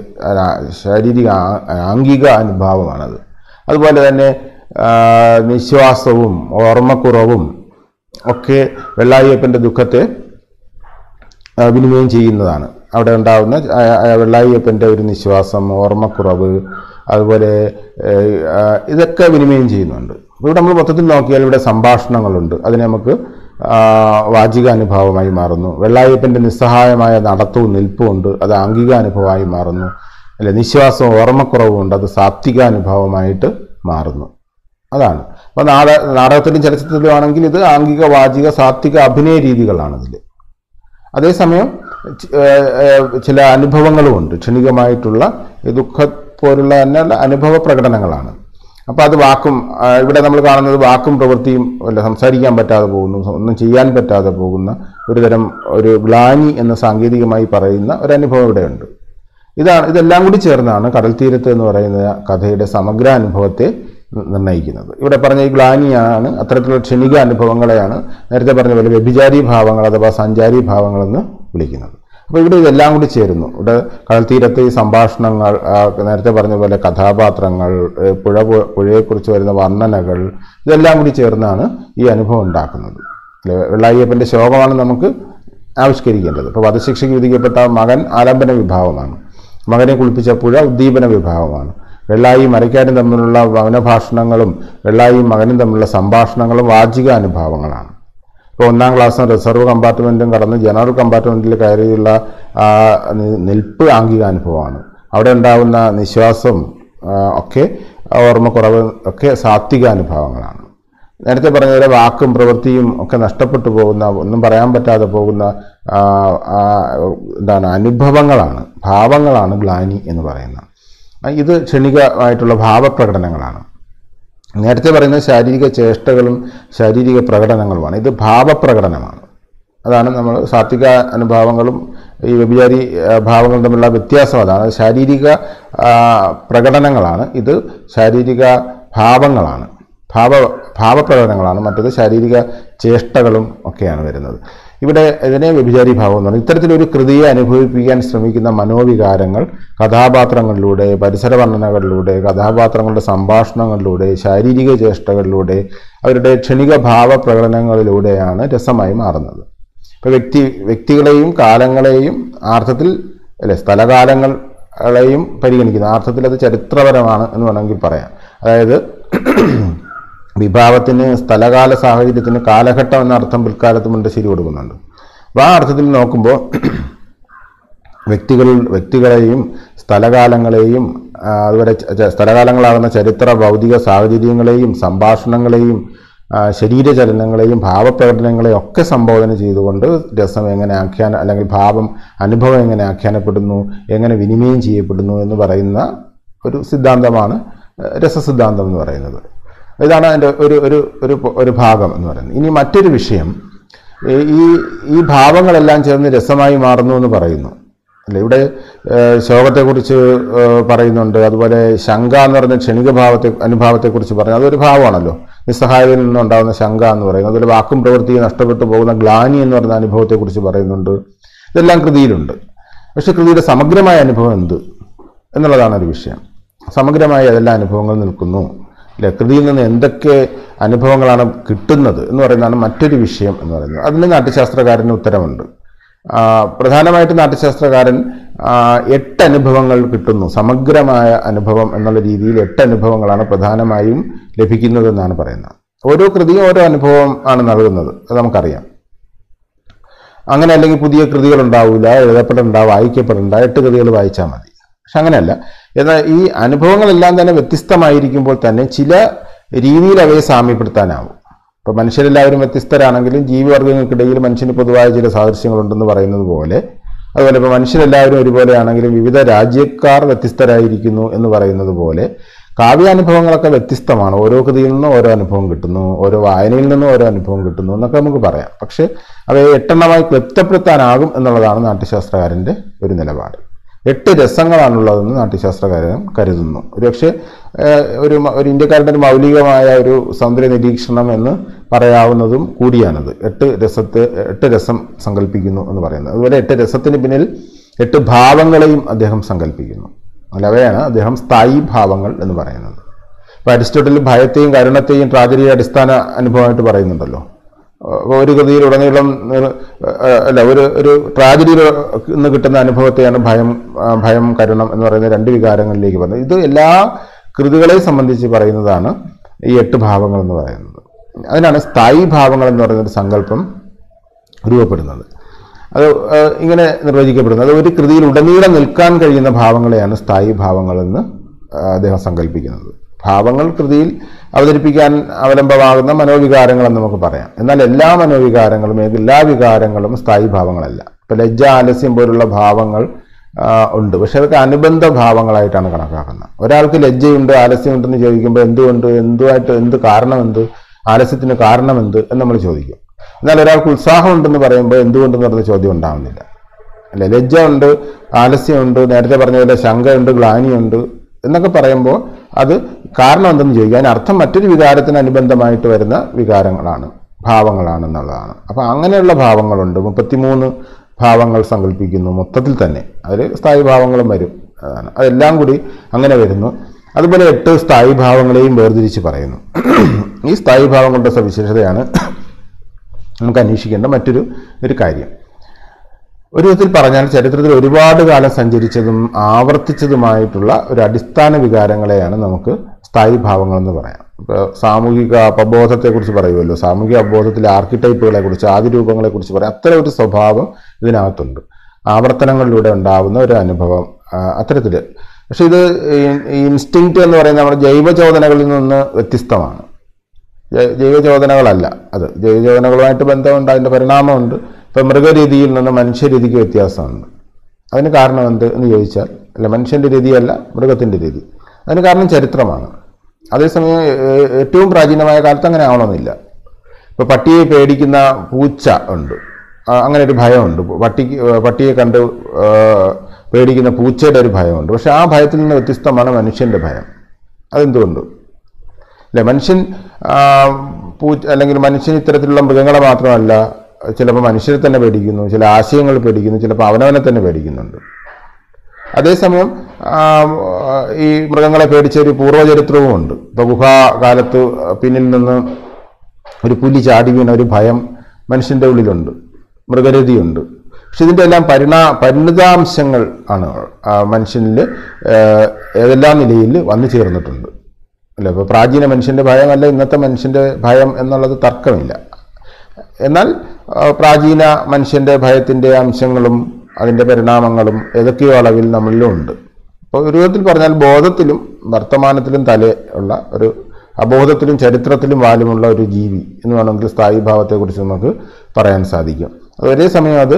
ശാരീരിക ആംഗിക അനുഭാവമാണത്. അതുപോലെ തന്നെ നിശ്വാസവും ഓർമ്മക്കുറവും ഒക്കെ വെള്ളായിയപ്പന്റെ ദുഃഖത്തെ വിനിമയം ചെയ്യുന്നതാണ്. അവിടെ ഉണ്ടാകുന്ന വെള്ളായിയപ്പന്റെ ഒരു നിശ്വാസം ഓർമ്മക്കുറവ് അതുപോലെ ഇതൊക്കെ വിനിമയം ചെയ്യുന്നുണ്ട്. ഇവിടെ നമ്മൾ മൊത്തത്തിൽ നോക്കിയാൽ ഇവിടെ സംഭാഷണങ്ങളുണ്ട്. അതിനെ നമുക്ക് വാചികാനുഭാവമായി മാറുന്നു. വെള്ളായപ്പന്റെ നിസ്സഹായമായ നടത്തവും നിൽപ്പും ഉണ്ട് അത് ആംഗിക അനുഭവമായി മാറുന്നു. അല്ലെ നിശ്വാസവും ഓർമ്മക്കുറവും ഉണ്ട് അത് സാത്വികാനുഭാവമായിട്ട് മാറുന്നു. അതാണ്. അപ്പോൾ നാട നാടകത്തിലും ചലച്ചിത്രത്തിലും ആണെങ്കിൽ ഇത് ആംഗിക വാചിക സാത്വിക അഭിനയ രീതികളാണ് ഇതിൽ അതേസമയം ചില അനുഭവങ്ങളുമുണ്ട്. ക്ഷണികമായിട്ടുള്ള ദുഃഖ പോലുള്ള തന്നെ അനുഭവ പ്രകടനങ്ങളാണ്. അപ്പോൾ അത് വാക്കും ഇവിടെ നമ്മൾ കാണുന്നത് വാക്കും പ്രവൃത്തിയും അല്ല സംസാരിക്കാൻ പറ്റാതെ പോകുന്നു ഒന്നും ചെയ്യാൻ പറ്റാതെ പോകുന്ന ഒരു തരം ഒരു ഗ്ലാനി എന്ന് സാങ്കേതികമായി പറയുന്ന ഒരു അനുഭവം ഇവിടെയുണ്ട്. ഇതാണ് ഇതെല്ലാം കൂടി ചേർന്നാണ് കടൽ തീരത്ത് എന്ന് പറയുന്ന കഥയുടെ സമഗ്ര അനുഭവത്തെ നിർണയിക്കുന്നത് ഇവിടെ പറഞ്ഞ ഈ ഗ്ലാനിയാണ് അത്തരത്തിലുള്ള ക്ഷണിക അനുഭവങ്ങളെയാണ് നേരത്തെ പറഞ്ഞ പോലെ വ്യഭിചാരി ഭാവങ്ങൾ അഥവാ സഞ്ചാരി ഭാവങ്ങളെന്ന് വിളിക്കുന്നത്. അപ്പോൾ ഇവിടെ ഇതെല്ലാം കൂടി ചേരുന്നു. ഇവിടെ കടൽത്തീരത്തെ ഈ സംഭാഷണങ്ങൾ നേരത്തെ പറഞ്ഞ പോലെ കഥാപാത്രങ്ങൾ പുഴ പുഴയെക്കുറിച്ച് വരുന്ന വർണനകൾ ഇതെല്ലാം കൂടി ചേർന്നാണ് ഈ അനുഭവം ഉണ്ടാക്കുന്നത്. വെള്ളായ്യപ്പന്റെ ശോകമാണ് നമുക്ക് ആവിഷ്കരിക്കേണ്ടത്. ഇപ്പോൾ വധശിക്ഷയ്ക്ക് വിധിക്കപ്പെട്ട മകൻ ആലംബന വിഭാഗമാണ് മകനെ കുളിപ്പിച്ച പുഴ ഉദ്ദീപന വിഭാഗമാണ് വെള്ളായി മരയ്ക്കാരും തമ്മിലുള്ള വനഭാഷണങ്ങളും വെള്ളായി മകനും തമ്മിലുള്ള സംഭാഷണങ്ങളും വാചിക അനുഭവങ്ങളാണ് ഇപ്പോൾ ഒന്നാം ക്ലാസ്സും റിസർവ് കമ്പാർട്ട്മെന്റും കടന്ന് ജനറൽ കമ്പാർട്ട്മെന്റിൽ കയറിയുള്ള നിൽപ്പ് ആംഗിക അനുഭവമാണ് അവിടെ ഉണ്ടാകുന്ന നിശ്വാസം ഒക്കെ ഓർമ്മക്കുറവ് ഒക്കെ സാത്വിക അനുഭവങ്ങളാണ് നേരത്തെ പറഞ്ഞ പോലെ വാക്കും പ്രവൃത്തിയും ഒക്കെ നഷ്ടപ്പെട്ടു പോകുന്ന ഒന്നും പറയാൻ പറ്റാതെ പോകുന്ന എന്താണ് അനുഭവങ്ങളാണ് ഭാവങ്ങളാണ് ഗ്ലാനി എന്ന് പറയുന്നത്. ഇത് ക്ഷണികമായിട്ടുള്ള ഭാവപ്രകടനങ്ങളാണ്. നേരത്തെ പറയുന്നത് ശാരീരിക ചേഷ്ടകളും ശാരീരിക പ്രകടനങ്ങളുമാണ്. ഇത് ഭാവപ്രകടനമാണ്. അതാണ് നമ്മൾ സാത്വിക അനുഭാവങ്ങളും ഈ വ്യഭിചാരി ഭാവങ്ങളും തമ്മിലുള്ള വ്യത്യാസം അതാണ്. ശാരീരിക പ്രകടനങ്ങളാണ്. ഇത് ശാരീരിക ഭാവങ്ങളാണ്. ഭാവ ഭാവപ്രകടനങ്ങളാണ്. മറ്റത് ശാരീരിക ചേഷ്ടകളും ഒക്കെയാണ് വരുന്നത്. ഇവിടെ ഇതിനെ വ്യഭിചാരി ഭാവം എന്ന് പറയുന്നത് ഇത്തരത്തിലൊരു കൃതിയെ അനുഭവിപ്പിക്കാൻ ശ്രമിക്കുന്ന മനോവികാരങ്ങൾ കഥാപാത്രങ്ങളിലൂടെ പരിസര വർണനകളിലൂടെ കഥാപാത്രങ്ങളുടെ സംഭാഷണങ്ങളിലൂടെ ശാരീരിക ചേഷ്ടകളിലൂടെ അവരുടെ ക്ഷണിക ഭാവ പ്രകടനങ്ങളിലൂടെയാണ് രസമായി മാറുന്നത്. ഇപ്പോൾ വ്യക്തി വ്യക്തികളെയും കാലങ്ങളെയും ആർത്ഥത്തിൽ അല്ലെ സ്ഥലകാലങ്ങളെയും പരിഗണിക്കുന്നു ആർത്ഥത്തിൽ അത് ചരിത്രപരമാണ് എന്ന് വേണമെങ്കിൽ പറയാം. അതായത് വിഭാവത്തിന് സ്ഥലകാല സാഹചര്യത്തിന് കാലഘട്ടം എന്ന അർത്ഥം പിൽക്കാലത്ത് മുണ്ടശ്ശേരി കൊടുക്കുന്നുണ്ട്. അപ്പോൾ ആ അർത്ഥത്തിൽ നോക്കുമ്പോൾ വ്യക്തികൾ വ്യക്തികളെയും സ്ഥലകാലങ്ങളെയും അതുപോലെ സ്ഥലകാലങ്ങളാകുന്ന ചരിത്ര ഭൗതിക സാഹചര്യങ്ങളെയും സംഭാഷണങ്ങളെയും ശരീരചലനങ്ങളെയും ഭാവപ്രകടനങ്ങളെയും ഒക്കെ സംബോധന ചെയ്തുകൊണ്ട് രസം എങ്ങനെ ആഖ്യാന അല്ലെങ്കിൽ ഭാവം അനുഭവം എങ്ങനെ ആഖ്യാനപ്പെടുന്നു എങ്ങനെ വിനിമയം ചെയ്യപ്പെടുന്നു എന്ന് പറയുന്ന ഒരു സിദ്ധാന്തമാണ് രസസിദ്ധാന്തം എന്ന് പറയുന്നത്. ഇതാണ് അതിന്റെ ഒരു ഒരു ഒരു ഒരു ഭാഗം എന്ന് പറയുന്നത്. ഇനി മറ്റൊരു വിഷയം ഈ- ഈ ഭാവങ്ങളെല്ലാം ചേർന്ന് രസമായി മാറുന്നു എന്ന് പറയുന്നു. അല്ല ഇവിടെ ശോകത്തെക്കുറിച്ച് പറയുന്നുണ്ട്. അതുപോലെ ശങ്ക എന്ന് പറയുന്ന ക്ഷണിക ഭാവത്തെ അനുഭാവത്തെക്കുറിച്ച് പറയുന്നത് അതൊരു ഭാവമാണല്ലോ. നിസ്സഹായതയിൽ നിന്നുണ്ടാകുന്ന ശങ്ക എന്ന് പറയുന്നത് അതുപോലെ വാക്കും പ്രവൃത്തിയും നഷ്ടപ്പെട്ടു പോകുന്ന ഗ്ലാനി എന്ന് പറയുന്ന അനുഭവത്തെക്കുറിച്ച് പറയുന്നുണ്ട്. ഇതെല്ലാം കൃതിയിലുണ്ട്. പക്ഷെ കൃതിയുടെ സമഗ്രമായ അനുഭവം എന്ത്? എന്നുള്ളതാണ് ഒരു വിഷയം. സമഗ്രമായി അതെല്ലാം അനുഭവങ്ങൾ നിൽക്കുന്നു. ഇല്ല കൃതിയിൽ നിന്ന് എന്തൊക്കെ അനുഭവങ്ങളാണ് കിട്ടുന്നത് എന്ന് പറയുന്നതാണ് മറ്റൊരു വിഷയം എന്ന് പറയുന്നത്. അതിന് നാട്യശാസ്ത്രകാരന് ഉത്തരമുണ്ട്. പ്രധാനമായിട്ട് നാട്യശാസ്ത്രകാരൻ എട്ട് അനുഭവങ്ങൾ കിട്ടുന്നു. സമഗ്രമായ അനുഭവം എന്നുള്ള രീതിയിൽ എട്ട് അനുഭവങ്ങളാണ് പ്രധാനമായും ലഭിക്കുന്നതെന്നാണ് പറയുന്നത്. ഓരോ കൃതിയും ഓരോ അനുഭവം ആണ് നൽകുന്നത്. അത് നമുക്കറിയാം. അങ്ങനെ അല്ലെങ്കിൽ പുതിയ കൃതികൾ ഉണ്ടാവില്ല എഴുതപ്പെടണ്ട വായിക്കപ്പെടണ്ട എട്ട് കൃതികൾ വായിച്ചാൽ മതി. പക്ഷെ അങ്ങനെയല്ല. എന്നാൽ ഈ അനുഭവങ്ങളെല്ലാം തന്നെ വ്യത്യസ്തമായിരിക്കുമ്പോൾ തന്നെ ചില രീതിയിൽ അവയെ സാമ്യപ്പെടുത്താനാവും. ഇപ്പം മനുഷ്യരെല്ലാവരും വ്യത്യസ്തരാണെങ്കിലും ജീവിവർഗങ്ങൾക്കിടയിൽ മനുഷ്യന് പൊതുവായ ചില സാദൃശ്യങ്ങളുണ്ടെന്ന് പറയുന്നത് പോലെ അതുപോലെ ഇപ്പോൾ മനുഷ്യരെല്ലാവരും ഒരുപോലെയാണെങ്കിലും വിവിധ രാജ്യക്കാർ വ്യത്യസ്തരായിരിക്കുന്നു എന്ന് പറയുന്നത് പോലെ കാവ്യാനുഭവങ്ങളൊക്കെ വ്യത്യസ്തമാണ്. ഓരോ കൃതിയിൽ നിന്നും ഓരോ അനുഭവം കിട്ടുന്നു ഓരോ വായനയിൽ നിന്നും ഓരോ അനുഭവം കിട്ടുന്നു എന്നൊക്കെ നമുക്ക് പറയാം. പക്ഷേ അവയെ എട്ടെണ്ണമായി ക്ലിപ്തപ്പെടുത്താനാകും എന്നുള്ളതാണ് നാട്യശാസ്ത്രകാരന്റെ ഒരു നിലപാട്. എട്ട് രസങ്ങളാണുള്ളതെന്ന് നാട്യശാസ്ത്രകാരൻ കരുതുന്നു. ഒരുപക്ഷെ ഒരു ഒരു ഇന്ത്യക്കാരുടെ ഒരു മൗലികമായ ഒരു സൗന്ദര്യ നിരീക്ഷണം എന്ന് പറയാവുന്നതും കൂടിയാണത്. എട്ട് രസത്തെ എട്ട് രസം സങ്കല്പിക്കുന്നു എന്ന് പറയുന്നത്. അതുപോലെ എട്ട് രസത്തിന് പിന്നിൽ എട്ട് ഭാവങ്ങളെയും അദ്ദേഹം സങ്കല്പിക്കുന്നു. അല്ലവയാണ് അദ്ദേഹം സ്ഥായി ഭാവങ്ങൾ എന്ന് പറയുന്നത്. ഇപ്പോൾ അരിസ്റ്റോട്ടിൽ ഭയത്തെയും കരുണത്തെയും ട്രാജഡിയുടെ അടിസ്ഥാന അനുഭവമായിട്ട് പറയുന്നുണ്ടല്ലോ. ഒരു ഗതിയിലുടനീളം അല്ല ഒരു ഒരു ട്രാജഡിയിൽ നിന്ന് കിട്ടുന്ന അനുഭവത്തെയാണ് ഭയം ഭയം കരുണം എന്ന് പറയുന്ന രണ്ട് വികാരങ്ങളിലേക്ക് വന്നത്. ഇത് എല്ലാ കൃതികളെ സംബന്ധിച്ച് പറയുന്നതാണ് ഈ എട്ട് ഭാവങ്ങൾ എന്ന് പറയുന്നത്. അതിനാണ് സ്ഥായി ഭാവങ്ങൾ എന്ന് പറയുന്ന ഒരു സങ്കല്പം രൂപപ്പെടുന്നത്. അത് ഇങ്ങനെ നിർവചിക്കപ്പെടുന്നത്. അത് ഒരു കൃതിയിൽ ഉടനീളം നിൽക്കാൻ കഴിയുന്ന ഭാവങ്ങളെയാണ് സ്ഥായി ഭാവങ്ങളെന്ന് അദ്ദേഹം സങ്കല്പിക്കുന്നത്. ഭാവങ്ങൾ കൃതിയിൽ അവതരിപ്പിക്കാൻ അവലംബമാകുന്ന മനോവികാരങ്ങളെന്ന് നമുക്ക് പറയാം. എന്നാൽ എല്ലാ മനോവികാരങ്ങളും എല്ലാ വികാരങ്ങളും സ്ഥായി ഭാവങ്ങളല്ല. ഇപ്പം ലജ്ജ ആലസ്യം പോലുള്ള ഭാവങ്ങൾ ഉണ്ട്. പക്ഷെ അതൊക്കെ അനുബന്ധ ഭാവങ്ങളായിട്ടാണ് കണക്കാക്കുന്നത്. ഒരാൾക്ക് ലജ്ജയുണ്ട് ആലസ്യമുണ്ടെന്ന് ചോദിക്കുമ്പോൾ എന്തുകൊണ്ട് എന്തുമായിട്ട് എന്ത് കാരണം എന്ത് ആലസ്യത്തിന് കാരണം എന്ത് എന്ന് നമ്മൾ ചോദിക്കും. എന്നാൽ ഒരാൾക്ക് ഉത്സാഹമുണ്ടെന്ന് പറയുമ്പോൾ എന്തുകൊണ്ടെന്ന് പറഞ്ഞ ചോദ്യം ഉണ്ടാവുന്നില്ല. അല്ലെ ലജ്ജ ഉണ്ട് ആലസ്യമുണ്ട് നേരത്തെ പറഞ്ഞ പോലെ ശങ്കയുണ്ട് ഗ്ലാനിയുണ്ട് എന്നൊക്കെ പറയുമ്പോൾ അത് കാരണം എന്തെന്ന് ചോദിക്കുക അർത്ഥം മറ്റൊരു വികാരത്തിന് അനുബന്ധമായിട്ട് വരുന്ന വികാരങ്ങളാണ് ഭാവങ്ങളാണെന്നുള്ളതാണ്. അപ്പോൾ അങ്ങനെയുള്ള ഭാവങ്ങളുണ്ട്. മുപ്പത്തിമൂന്ന് ഭാവങ്ങൾ സങ്കല്പിക്കുന്നു മൊത്തത്തിൽ തന്നെ. അതിൽ സ്ഥായി ഭാവങ്ങളും വരും. അതാണ്. അതെല്ലാം കൂടി അങ്ങനെ വരുന്നു. അതുപോലെ എട്ട് സ്ഥായി ഭാവങ്ങളെയും വേർതിരിച്ച് പറയുന്നു. ഈ സ്ഥായി ഭാവങ്ങളുടെ സവിശേഷതയാണ് നമുക്ക് അന്വേഷിക്കേണ്ട മറ്റൊരു ഒരു കാര്യം. ഒരു വിധത്തിൽ പറഞ്ഞാൽ ചരിത്രത്തിൽ ഒരുപാട് കാലം സഞ്ചരിച്ചതും ആവർത്തിച്ചതുമായിട്ടുള്ള ഒരു അടിസ്ഥാന വികാരങ്ങളെയാണ് നമുക്ക് സ്ഥായി ഭാവങ്ങൾ എന്ന് പറയാം. ഇപ്പോൾ സാമൂഹിക അപബോധത്തെക്കുറിച്ച് പറയുമല്ലോ. സാമൂഹിക അപബോധത്തിലെ ആർക്കിടൈപ്പുകളെക്കുറിച്ച് കുറിച്ച് ആദ്യ രൂപങ്ങളെ കുറിച്ച് പറയാം. അത്തരം ഒരു സ്വഭാവം ഇതിനകത്തുണ്ട്. ആവർത്തനങ്ങളിലൂടെ ഉണ്ടാവുന്ന ഒരു അനുഭവം അത്തരത്തിൽ പക്ഷെ ഇത് ഇൻസ്റ്റിങ്ക്റ്റ് എന്ന് പറയുന്നത് നമ്മുടെ ജൈവചോദനകളിൽ നിന്ന് വ്യത്യസ്തമാണ്. ജൈവചോദനകളല്ല അത്. ജൈവചോദനകളുമായിട്ട് ബന്ധമുണ്ട് അതിന്റെ പരിണാമമുണ്ട്. ഇപ്പം മൃഗരീതിയിൽ നിന്ന് മനുഷ്യരീതിക്ക് വ്യത്യാസമുണ്ട്. അതിന് കാരണം എന്ത് എന്ന് ചോദിച്ചാൽ അല്ല മനുഷ്യന്റെ രീതിയല്ല മൃഗത്തിന്റെ രീതി. അതിന് കാരണം ചരിത്രമാണ്. അതേസമയം ഏറ്റവും പ്രാചീനമായ കാലത്ത് അങ്ങനെ ആവണമെന്നില്ല. ഇപ്പോൾ പട്ടിയെ പേടിക്കുന്ന പൂച്ച ഉണ്ട്. അങ്ങനെ ഒരു ഭയമുണ്ട്. പട്ടിക്ക് പട്ടിയെ കണ്ട് പേടിക്കുന്ന പൂച്ചയുടെ ഒരു ഭയമുണ്ട്. പക്ഷേ ആ ഭയത്തിൽ നിന്ന് വ്യത്യസ്തമാണ് മനുഷ്യന്റെ ഭയം. അതെന്തുകൊണ്ട്? അല്ലെ മനുഷ്യൻ പൂ അല്ലെങ്കിൽ മനുഷ്യൻ ഇത്തരത്തിലുള്ള മൃഗങ്ങളെ മാത്രമല്ല ചിലപ്പോൾ മനുഷ്യരെ തന്നെ പേടിക്കുന്നു ചില ആശയങ്ങൾ പേടിക്കുന്നു ചിലപ്പോൾ അവനവനെ തന്നെ പേടിക്കുന്നുണ്ട്. അതേസമയം ഈ മൃഗങ്ങളെ പേടിച്ച ഒരു പൂർവചരിത്രവും ഉണ്ട്. ഇപ്പോൾ ഗുഹാകാലത്ത് പിന്നിൽ നിന്ന് ഒരു പുലി ചാടി വീണ ഒരു ഭയം മനുഷ്യന്റെ ഉള്ളിലുണ്ട്. മൃഗരതിയുണ്ട്. പക്ഷെ ഇതിന്റെ എല്ലാം പരിണാ പരിണിതാംശങ്ങൾ ആണ്. മനുഷ്യനിൽ ഏതെല്ലാം നിലയിൽ വന്നു ചേർന്നിട്ടുണ്ട്. അല്ല ഇപ്പോൾ പ്രാചീന മനുഷ്യന്റെ ഭയമല്ല ഇന്നത്തെ മനുഷ്യന്റെ ഭയം എന്നുള്ളത് തർക്കമില്ല. എന്നാൽ പ്രാചീന മനുഷ്യന്റെ ഭയത്തിന്റെ അംശങ്ങളും അതിന്റെ പരിണാമങ്ങളും ഏതൊക്കെയോ അളവിൽ നമ്മളിലുണ്ട്. അപ്പോൾ ഒരു വിധത്തിൽ പറഞ്ഞാൽ ബോധത്തിലും വർത്തമാനത്തിലും തല ഉള്ള ഒരു അബോധത്തിലും ചരിത്രത്തിലും വാലുമുള്ള ഒരു ജീവി എന്ന് വേണമെങ്കിൽ സ്ഥായി ഭാവത്തെക്കുറിച്ച് നമുക്ക് പറയാൻ സാധിക്കും. അത് ഒരേ സമയം അത്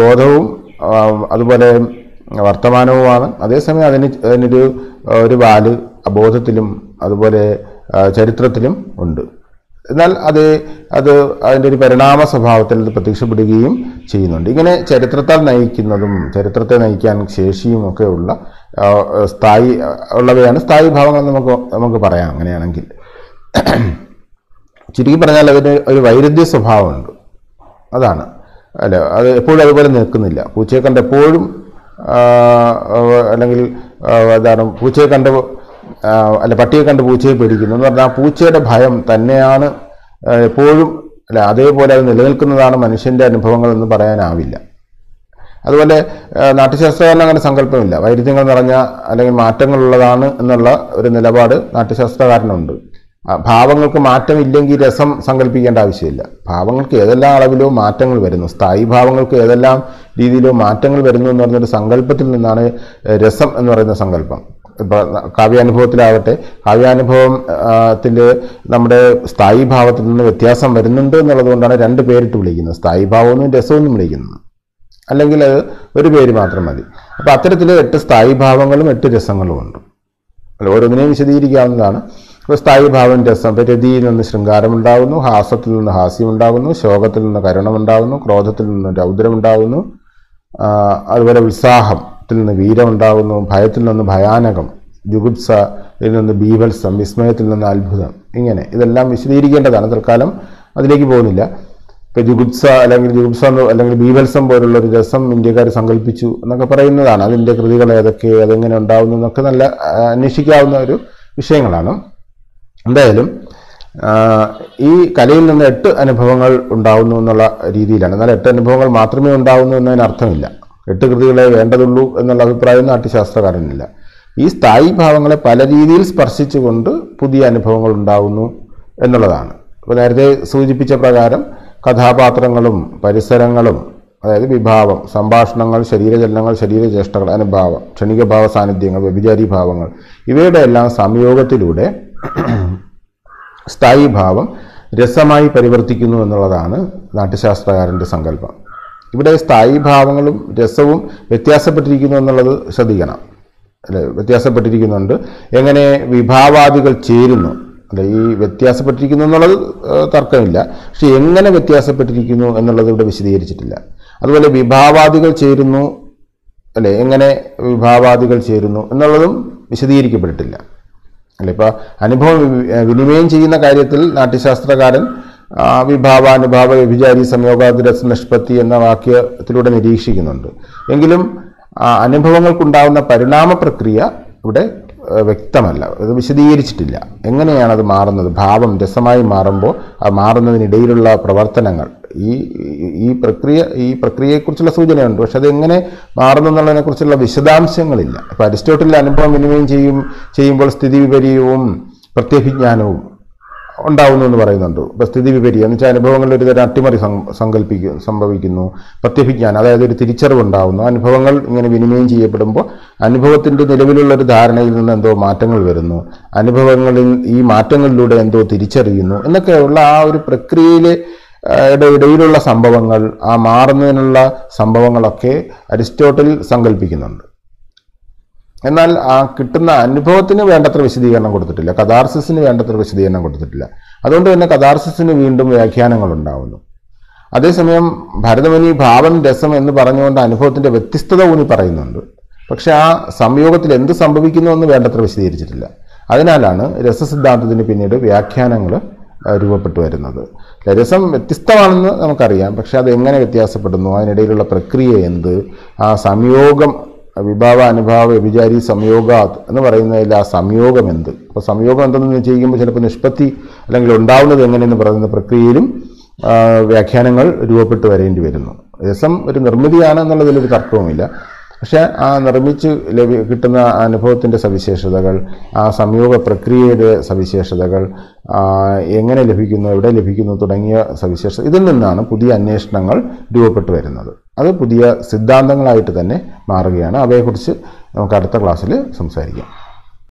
ബോധവും അതുപോലെ വർത്തമാനവുമാണ്. അതേസമയം അതിന് അതിനൊരു ഒരു വാൽ അബോധത്തിലും അതുപോലെ ചരിത്രത്തിലും ഉണ്ട്. എന്നാൽ അത് അത് അതിന്റെ ഒരു പരിണാമ സ്വഭാവത്തിൽ അത് പ്രത്യക്ഷപ്പെടുകയും ചെയ്യുന്നുണ്ട്. ഇങ്ങനെ ചരിത്രത്താൽ നയിക്കുന്നതും ചരിത്രത്തെ നയിക്കാൻ ശേഷിയും ഒക്കെ ഉള്ള സ്ഥായി ഉള്ളവയാണ് സ്ഥായി ഭാവങ്ങൾ നമുക്ക് നമുക്ക് പറയാം അങ്ങനെയാണെങ്കിൽ. ചുരുക്കി പറഞ്ഞാൽ അതിന് ഒരു വൈരുദ്ധ്യ സ്വഭാവമുണ്ട്. അതാണ്. അല്ല അത് എപ്പോഴും അതുപോലെ നിൽക്കുന്നില്ല. പൂച്ചയെ കണ്ട് എപ്പോഴും അല്ലെങ്കിൽ എന്താണ് പൂച്ചയെ കണ്ട് അല്ല പട്ടിയെ കണ്ട് പൂച്ചയെ പേടിക്കുന്നു എന്ന് പറഞ്ഞാൽ ആ പൂച്ചയുടെ ഭയം തന്നെയാണ് എപ്പോഴും അല്ല അതേപോലെ അത് നിലനിൽക്കുന്നതാണ് മനുഷ്യന്റെ അനുഭവങ്ങൾ എന്ന് പറയാനാവില്ല. അതുപോലെ നാട്യശാസ്ത്രകാരന് അങ്ങനെ സങ്കല്പമില്ല. വൈരുദ്ധ്യങ്ങൾ നിറഞ്ഞ അല്ലെങ്കിൽ മാറ്റങ്ങളുള്ളതാണ് എന്നുള്ള ഒരു നിലപാട് നാട്യശാസ്ത്രകാരനുണ്ട്. ഭാവങ്ങൾക്ക് മാറ്റമില്ലെങ്കിൽ രസം സങ്കല്പിക്കേണ്ട ആവശ്യമില്ല. ഭാവങ്ങൾക്ക് ഏതെല്ലാം അളവിലോ മാറ്റങ്ങൾ വരുന്നു സ്ഥായി ഭാവങ്ങൾക്ക് ഏതെല്ലാം രീതിയിലോ മാറ്റങ്ങൾ വരുന്നു എന്ന് പറഞ്ഞൊരു സങ്കല്പത്തിൽ നിന്നാണ് രസം എന്ന് പറയുന്ന സങ്കല്പം. കാവ്യാനുഭവത്തിലാവട്ടെ കാവ്യാനുഭവം ആ, ത്തിൽ നമ്മുടെ സ്ഥായി ഭാവത്തിൽ നിന്ന് വ്യത്യാസം വരുന്നുണ്ട് എന്നുള്ളത് കൊണ്ടാണ് രണ്ട് പേരിട്ട് വിളിക്കുന്നത്. സ്ഥായി ഭാവമെന്നും രസമെന്നും വിളിക്കുന്നത് അല്ലെങ്കിൽ അത് ഒരു പേര് മാത്രം മതി. അപ്പോൾ അത്തരത്തിൽ എട്ട് സ്ഥായി ഭാവങ്ങളും എട്ട് രസങ്ങളും ഉണ്ട്. അല്ല ഓരോന്നിനെയും വിശദീകരിക്കാവുന്നതാണ്. ഇപ്പോൾ സ്ഥായി ഭാവം രസം രതിയിൽ നിന്ന് ശൃംഗാരമുണ്ടാകുന്നു ഹാസത്തിൽ നിന്ന് ഹാസ്യമുണ്ടാകുന്നു ശോകത്തിൽ നിന്ന് കരുണമുണ്ടാകുന്നു ക്രോധത്തിൽ നിന്ന് രൗദ്രമുണ്ടാകുന്നു അതുപോലെ അതുപോലെ ഉത്സാഹത്തിൽ നിന്ന് വീരമുണ്ടാകുന്നു ഭയത്തിൽ നിന്ന് ഭയാനകം ജുഗുപ്സയിൽ നിന്ന് ബീഭത്സം വിസ്മയത്തിൽ നിന്ന് അത്ഭുതം ഇങ്ങനെ. ഇതെല്ലാം വിശദീകരിക്കേണ്ടതാണ്. തൽക്കാലം അതിലേക്ക് പോകുന്നില്ല. ഇപ്പോൾ ജുഗുപ്സ അല്ലെങ്കിൽ ജുഗുപ്സ അല്ലെങ്കിൽ ബീഭത്സം പോലുള്ള ഒരു രസം ഇന്ത്യക്കാർ സങ്കല്പിച്ചു എന്നൊക്കെ പറയുന്നതാണ്. അതിന്റെ കൃതികൾ ഏതൊക്കെ അതെങ്ങനെ ഉണ്ടാവുന്നു എന്നൊക്കെ നല്ല അന്വേഷിക്കാവുന്ന ഒരു വിഷയങ്ങളാണ്. എന്തായാലും ഈ കലയിൽ നിന്ന് എട്ട് അനുഭവങ്ങൾ ഉണ്ടാവുന്നു എന്നുള്ള രീതിയിലാണ്. എന്നാൽ എട്ട് അനുഭവങ്ങൾ മാത്രമേ ഉണ്ടാവുന്നു എന്നതിന് അർത്ഥമില്ല എട്ട് കൃതികളെ വേണ്ടതുള്ളൂ എന്നുള്ള അഭിപ്രായം നാട്യശാസ്ത്രകാരനില്ല. ഈ സ്ഥായി ഭാവങ്ങളെ പല രീതിയിൽ സ്പർശിച്ചുകൊണ്ട് പുതിയ അനുഭവങ്ങൾ ഉണ്ടാവുന്നു എന്നുള്ളതാണ്. അപ്പോൾ നേരത്തെ സൂചിപ്പിച്ച പ്രകാരം കഥാപാത്രങ്ങളും പരിസരങ്ങളും അതായത് വിഭാവം സംഭാഷണങ്ങൾ ശരീരചലനങ്ങൾ ശരീരചേഷ്ടകൾ അനുഭാവം ക്ഷണികഭാവ സാന്നിധ്യങ്ങൾ വ്യഭിചാരി ഭാവങ്ങൾ ഇവയുടെ എല്ലാം സംയോഗത്തിലൂടെ സ്ഥായി ഭാവം രസമായി പരിവർത്തിക്കുന്നു എന്നുള്ളതാണ് നാട്യശാസ്ത്രകാരന്റെ സങ്കല്പം. ഇവിടെ സ്ഥായി ഭാവങ്ങളും രസവും വ്യത്യാസപ്പെട്ടിരിക്കുന്നു എന്നുള്ളത് ശ്രദ്ധിക്കണം. അല്ലെ? വ്യത്യാസപ്പെട്ടിരിക്കുന്നുണ്ട്. എങ്ങനെ വിഭാവാദികൾ ചേരുന്നു? അല്ലെ ഈ വ്യത്യാസപ്പെട്ടിരിക്കുന്നു എന്നുള്ളത് തർക്കമില്ല. പക്ഷെ എങ്ങനെ വ്യത്യാസപ്പെട്ടിരിക്കുന്നു എന്നുള്ളത് ഇവിടെ വിശദീകരിച്ചിട്ടില്ല. അതുപോലെ വിഭാവാദികൾ ചേരുന്നു അല്ലെ എങ്ങനെ വിഭാവാദികൾ ചേരുന്നു എന്നുള്ളതും വിശദീകരിക്കപ്പെട്ടിട്ടില്ല. അല്ലെ ഇപ്പോൾ അനുഭവം വിനിമയം ചെയ്യുന്ന കാര്യത്തിൽ നാട്യശാസ്ത്രകാരൻ വിഭാവാനുഭാവ വ്യഭിചാരി സംയോഗാതിരസ് നിഷ്പത്തി എന്ന വാക്യത്തിലൂടെ നിരീക്ഷിക്കുന്നുണ്ട്. എങ്കിലും അനുഭവങ്ങൾക്കുണ്ടാകുന്ന പരിണാമ പ്രക്രിയ ഇവിടെ വ്യക്തമല്ല. അത് വിശദീകരിച്ചിട്ടില്ല. എങ്ങനെയാണ് അത് മാറുന്നത്? ഭാവം രസമായി മാറുമ്പോൾ ആ മാറുന്നതിനിടയിലുള്ള പ്രവർത്തനങ്ങൾ. ഈ ഈ- പ്രക്രിയ ഈ പ്രക്രിയയെക്കുറിച്ചുള്ള സൂചനയുണ്ട്. പക്ഷെ അതെങ്ങനെ മാറുന്നു എന്നുള്ളതിനെക്കുറിച്ചുള്ള വിശദാംശങ്ങളില്ല. ഇപ്പോൾ അരിസ്റ്റോട്ടലിന്റെ അനുഭവം വിനിമയം ചെയ്യും ചെയ്യുമ്പോൾ സ്ഥിതി വിപരീയവും പ്രത്യഭിജ്ഞാനവും ഉണ്ടാവുന്നു എന്ന് പറയുന്നുണ്ട്. ഇപ്പം സ്ഥിതി വിപര്യം എന്ന് വെച്ചാൽ അനുഭവങ്ങളിൽ ഒരു തരം അട്ടിമറി സങ്കല്പിക്കും സംഭവിക്കുന്നു. പ്രത്യഭിജ്ഞാനം അതായത് ഒരു തിരിച്ചറിവ് ഉണ്ടാവുന്നു. അനുഭവങ്ങൾ ഇങ്ങനെ വിനിമയം ചെയ്യപ്പെടുമ്പോൾ അനുഭവത്തിന്റെ നിലവിലുള്ള ഒരു ധാരണയിൽ നിന്ന് എന്തോ മാറ്റങ്ങൾ വരുന്നു. അനുഭവങ്ങളിൽ ഈ മാറ്റങ്ങളിലൂടെ എന്തോ തിരിച്ചറിയുന്നു. എന്നൊക്കെയുള്ള ആ ഒരു പ്രക്രിയയിലെ ഇടയിലുള്ള സംഭവങ്ങൾ ആ മാറുന്നതിനുള്ള സംഭവങ്ങളൊക്കെ അരിസ്റ്റോട്ടിൽ സങ്കല്പിക്കുന്നുണ്ട് എന്നാൽ ആ കിട്ടുന്ന അനുഭവത്തിന് വേണ്ടത്ര വിശദീകരണം കൊടുത്തിട്ടില്ല. കഥാർസിസിന് വേണ്ടത്ര വിശദീകരണം കൊടുത്തിട്ടില്ല. അതുകൊണ്ട് തന്നെ കഥാർസിസിന് വീണ്ടും വ്യാഖ്യാനങ്ങൾ ഉണ്ടാവുന്നു അതേസമയം ഭരതമുനി ഭാവം രസം എന്ന് പറഞ്ഞുകൊണ്ട് അനുഭവത്തിന്റെ വ്യത്യസ്തത ഊന്നി പറയുന്നുണ്ട്. പക്ഷെ ആ സംയോഗത്തിൽ എന്ത് സംഭവിക്കുന്നു എന്ന് വേണ്ടത്ര വിശദീകരിച്ചിട്ടില്ല. അതിനാലാണ് രസസിദ്ധാന്തത്തിന് പിന്നീട് വ്യാഖ്യാനങ്ങൾ രൂപപ്പെട്ടു വരുന്നത്. രസം വ്യത്യസ്തമാണെന്ന് നമുക്കറിയാം. പക്ഷെ അത് എങ്ങനെ വ്യത്യാസപ്പെടുന്നു? അതിനിടയിലുള്ള പ്രക്രിയ എന്ത്? ആ സംയോഗം വിഭാവ അനുഭാവ വ്യഭിചാരി സംയോഗാത് എന്ന് പറയുന്നതിൽ ആ സംയോഗം എന്ത്? അപ്പോൾ സംയോഗം എന്തെന്ന് ചെയ്യുമ്പോൾ ചിലപ്പോൾ നിഷ്പത്തി അല്ലെങ്കിൽ ഉണ്ടാവുന്നത് എങ്ങനെയെന്ന് പറയുന്ന പ്രക്രിയയിലും വ്യാഖ്യാനങ്ങൾ രൂപപ്പെട്ടു വരേണ്ടി വരുന്നു. രസം ഒരു നിർമ്മിതിയാണ് എന്നുള്ളതിലൊരു തർക്കവുമില്ല. പക്ഷേ ആ നിർമ്മിച്ച് ലഭി കിട്ടുന്ന അനുഭവത്തിന്റെ സവിശേഷതകൾ ആ സംയോഗ പ്രക്രിയയുടെ സവിശേഷതകൾ എങ്ങനെ ലഭിക്കുന്നു എവിടെ ലഭിക്കുന്നു തുടങ്ങിയ സവിശേഷത ഇതിൽ നിന്നാണ് പുതിയ അന്വേഷണങ്ങൾ രൂപപ്പെട്ടു വരുന്നത്. അത് പുതിയ സിദ്ധാന്തങ്ങളായിട്ട് തന്നെ മാറുകയാണ്. അവയെക്കുറിച്ച് നമുക്ക് അടുത്ത ക്ലാസ്സിൽ സംസാരിക്കാം.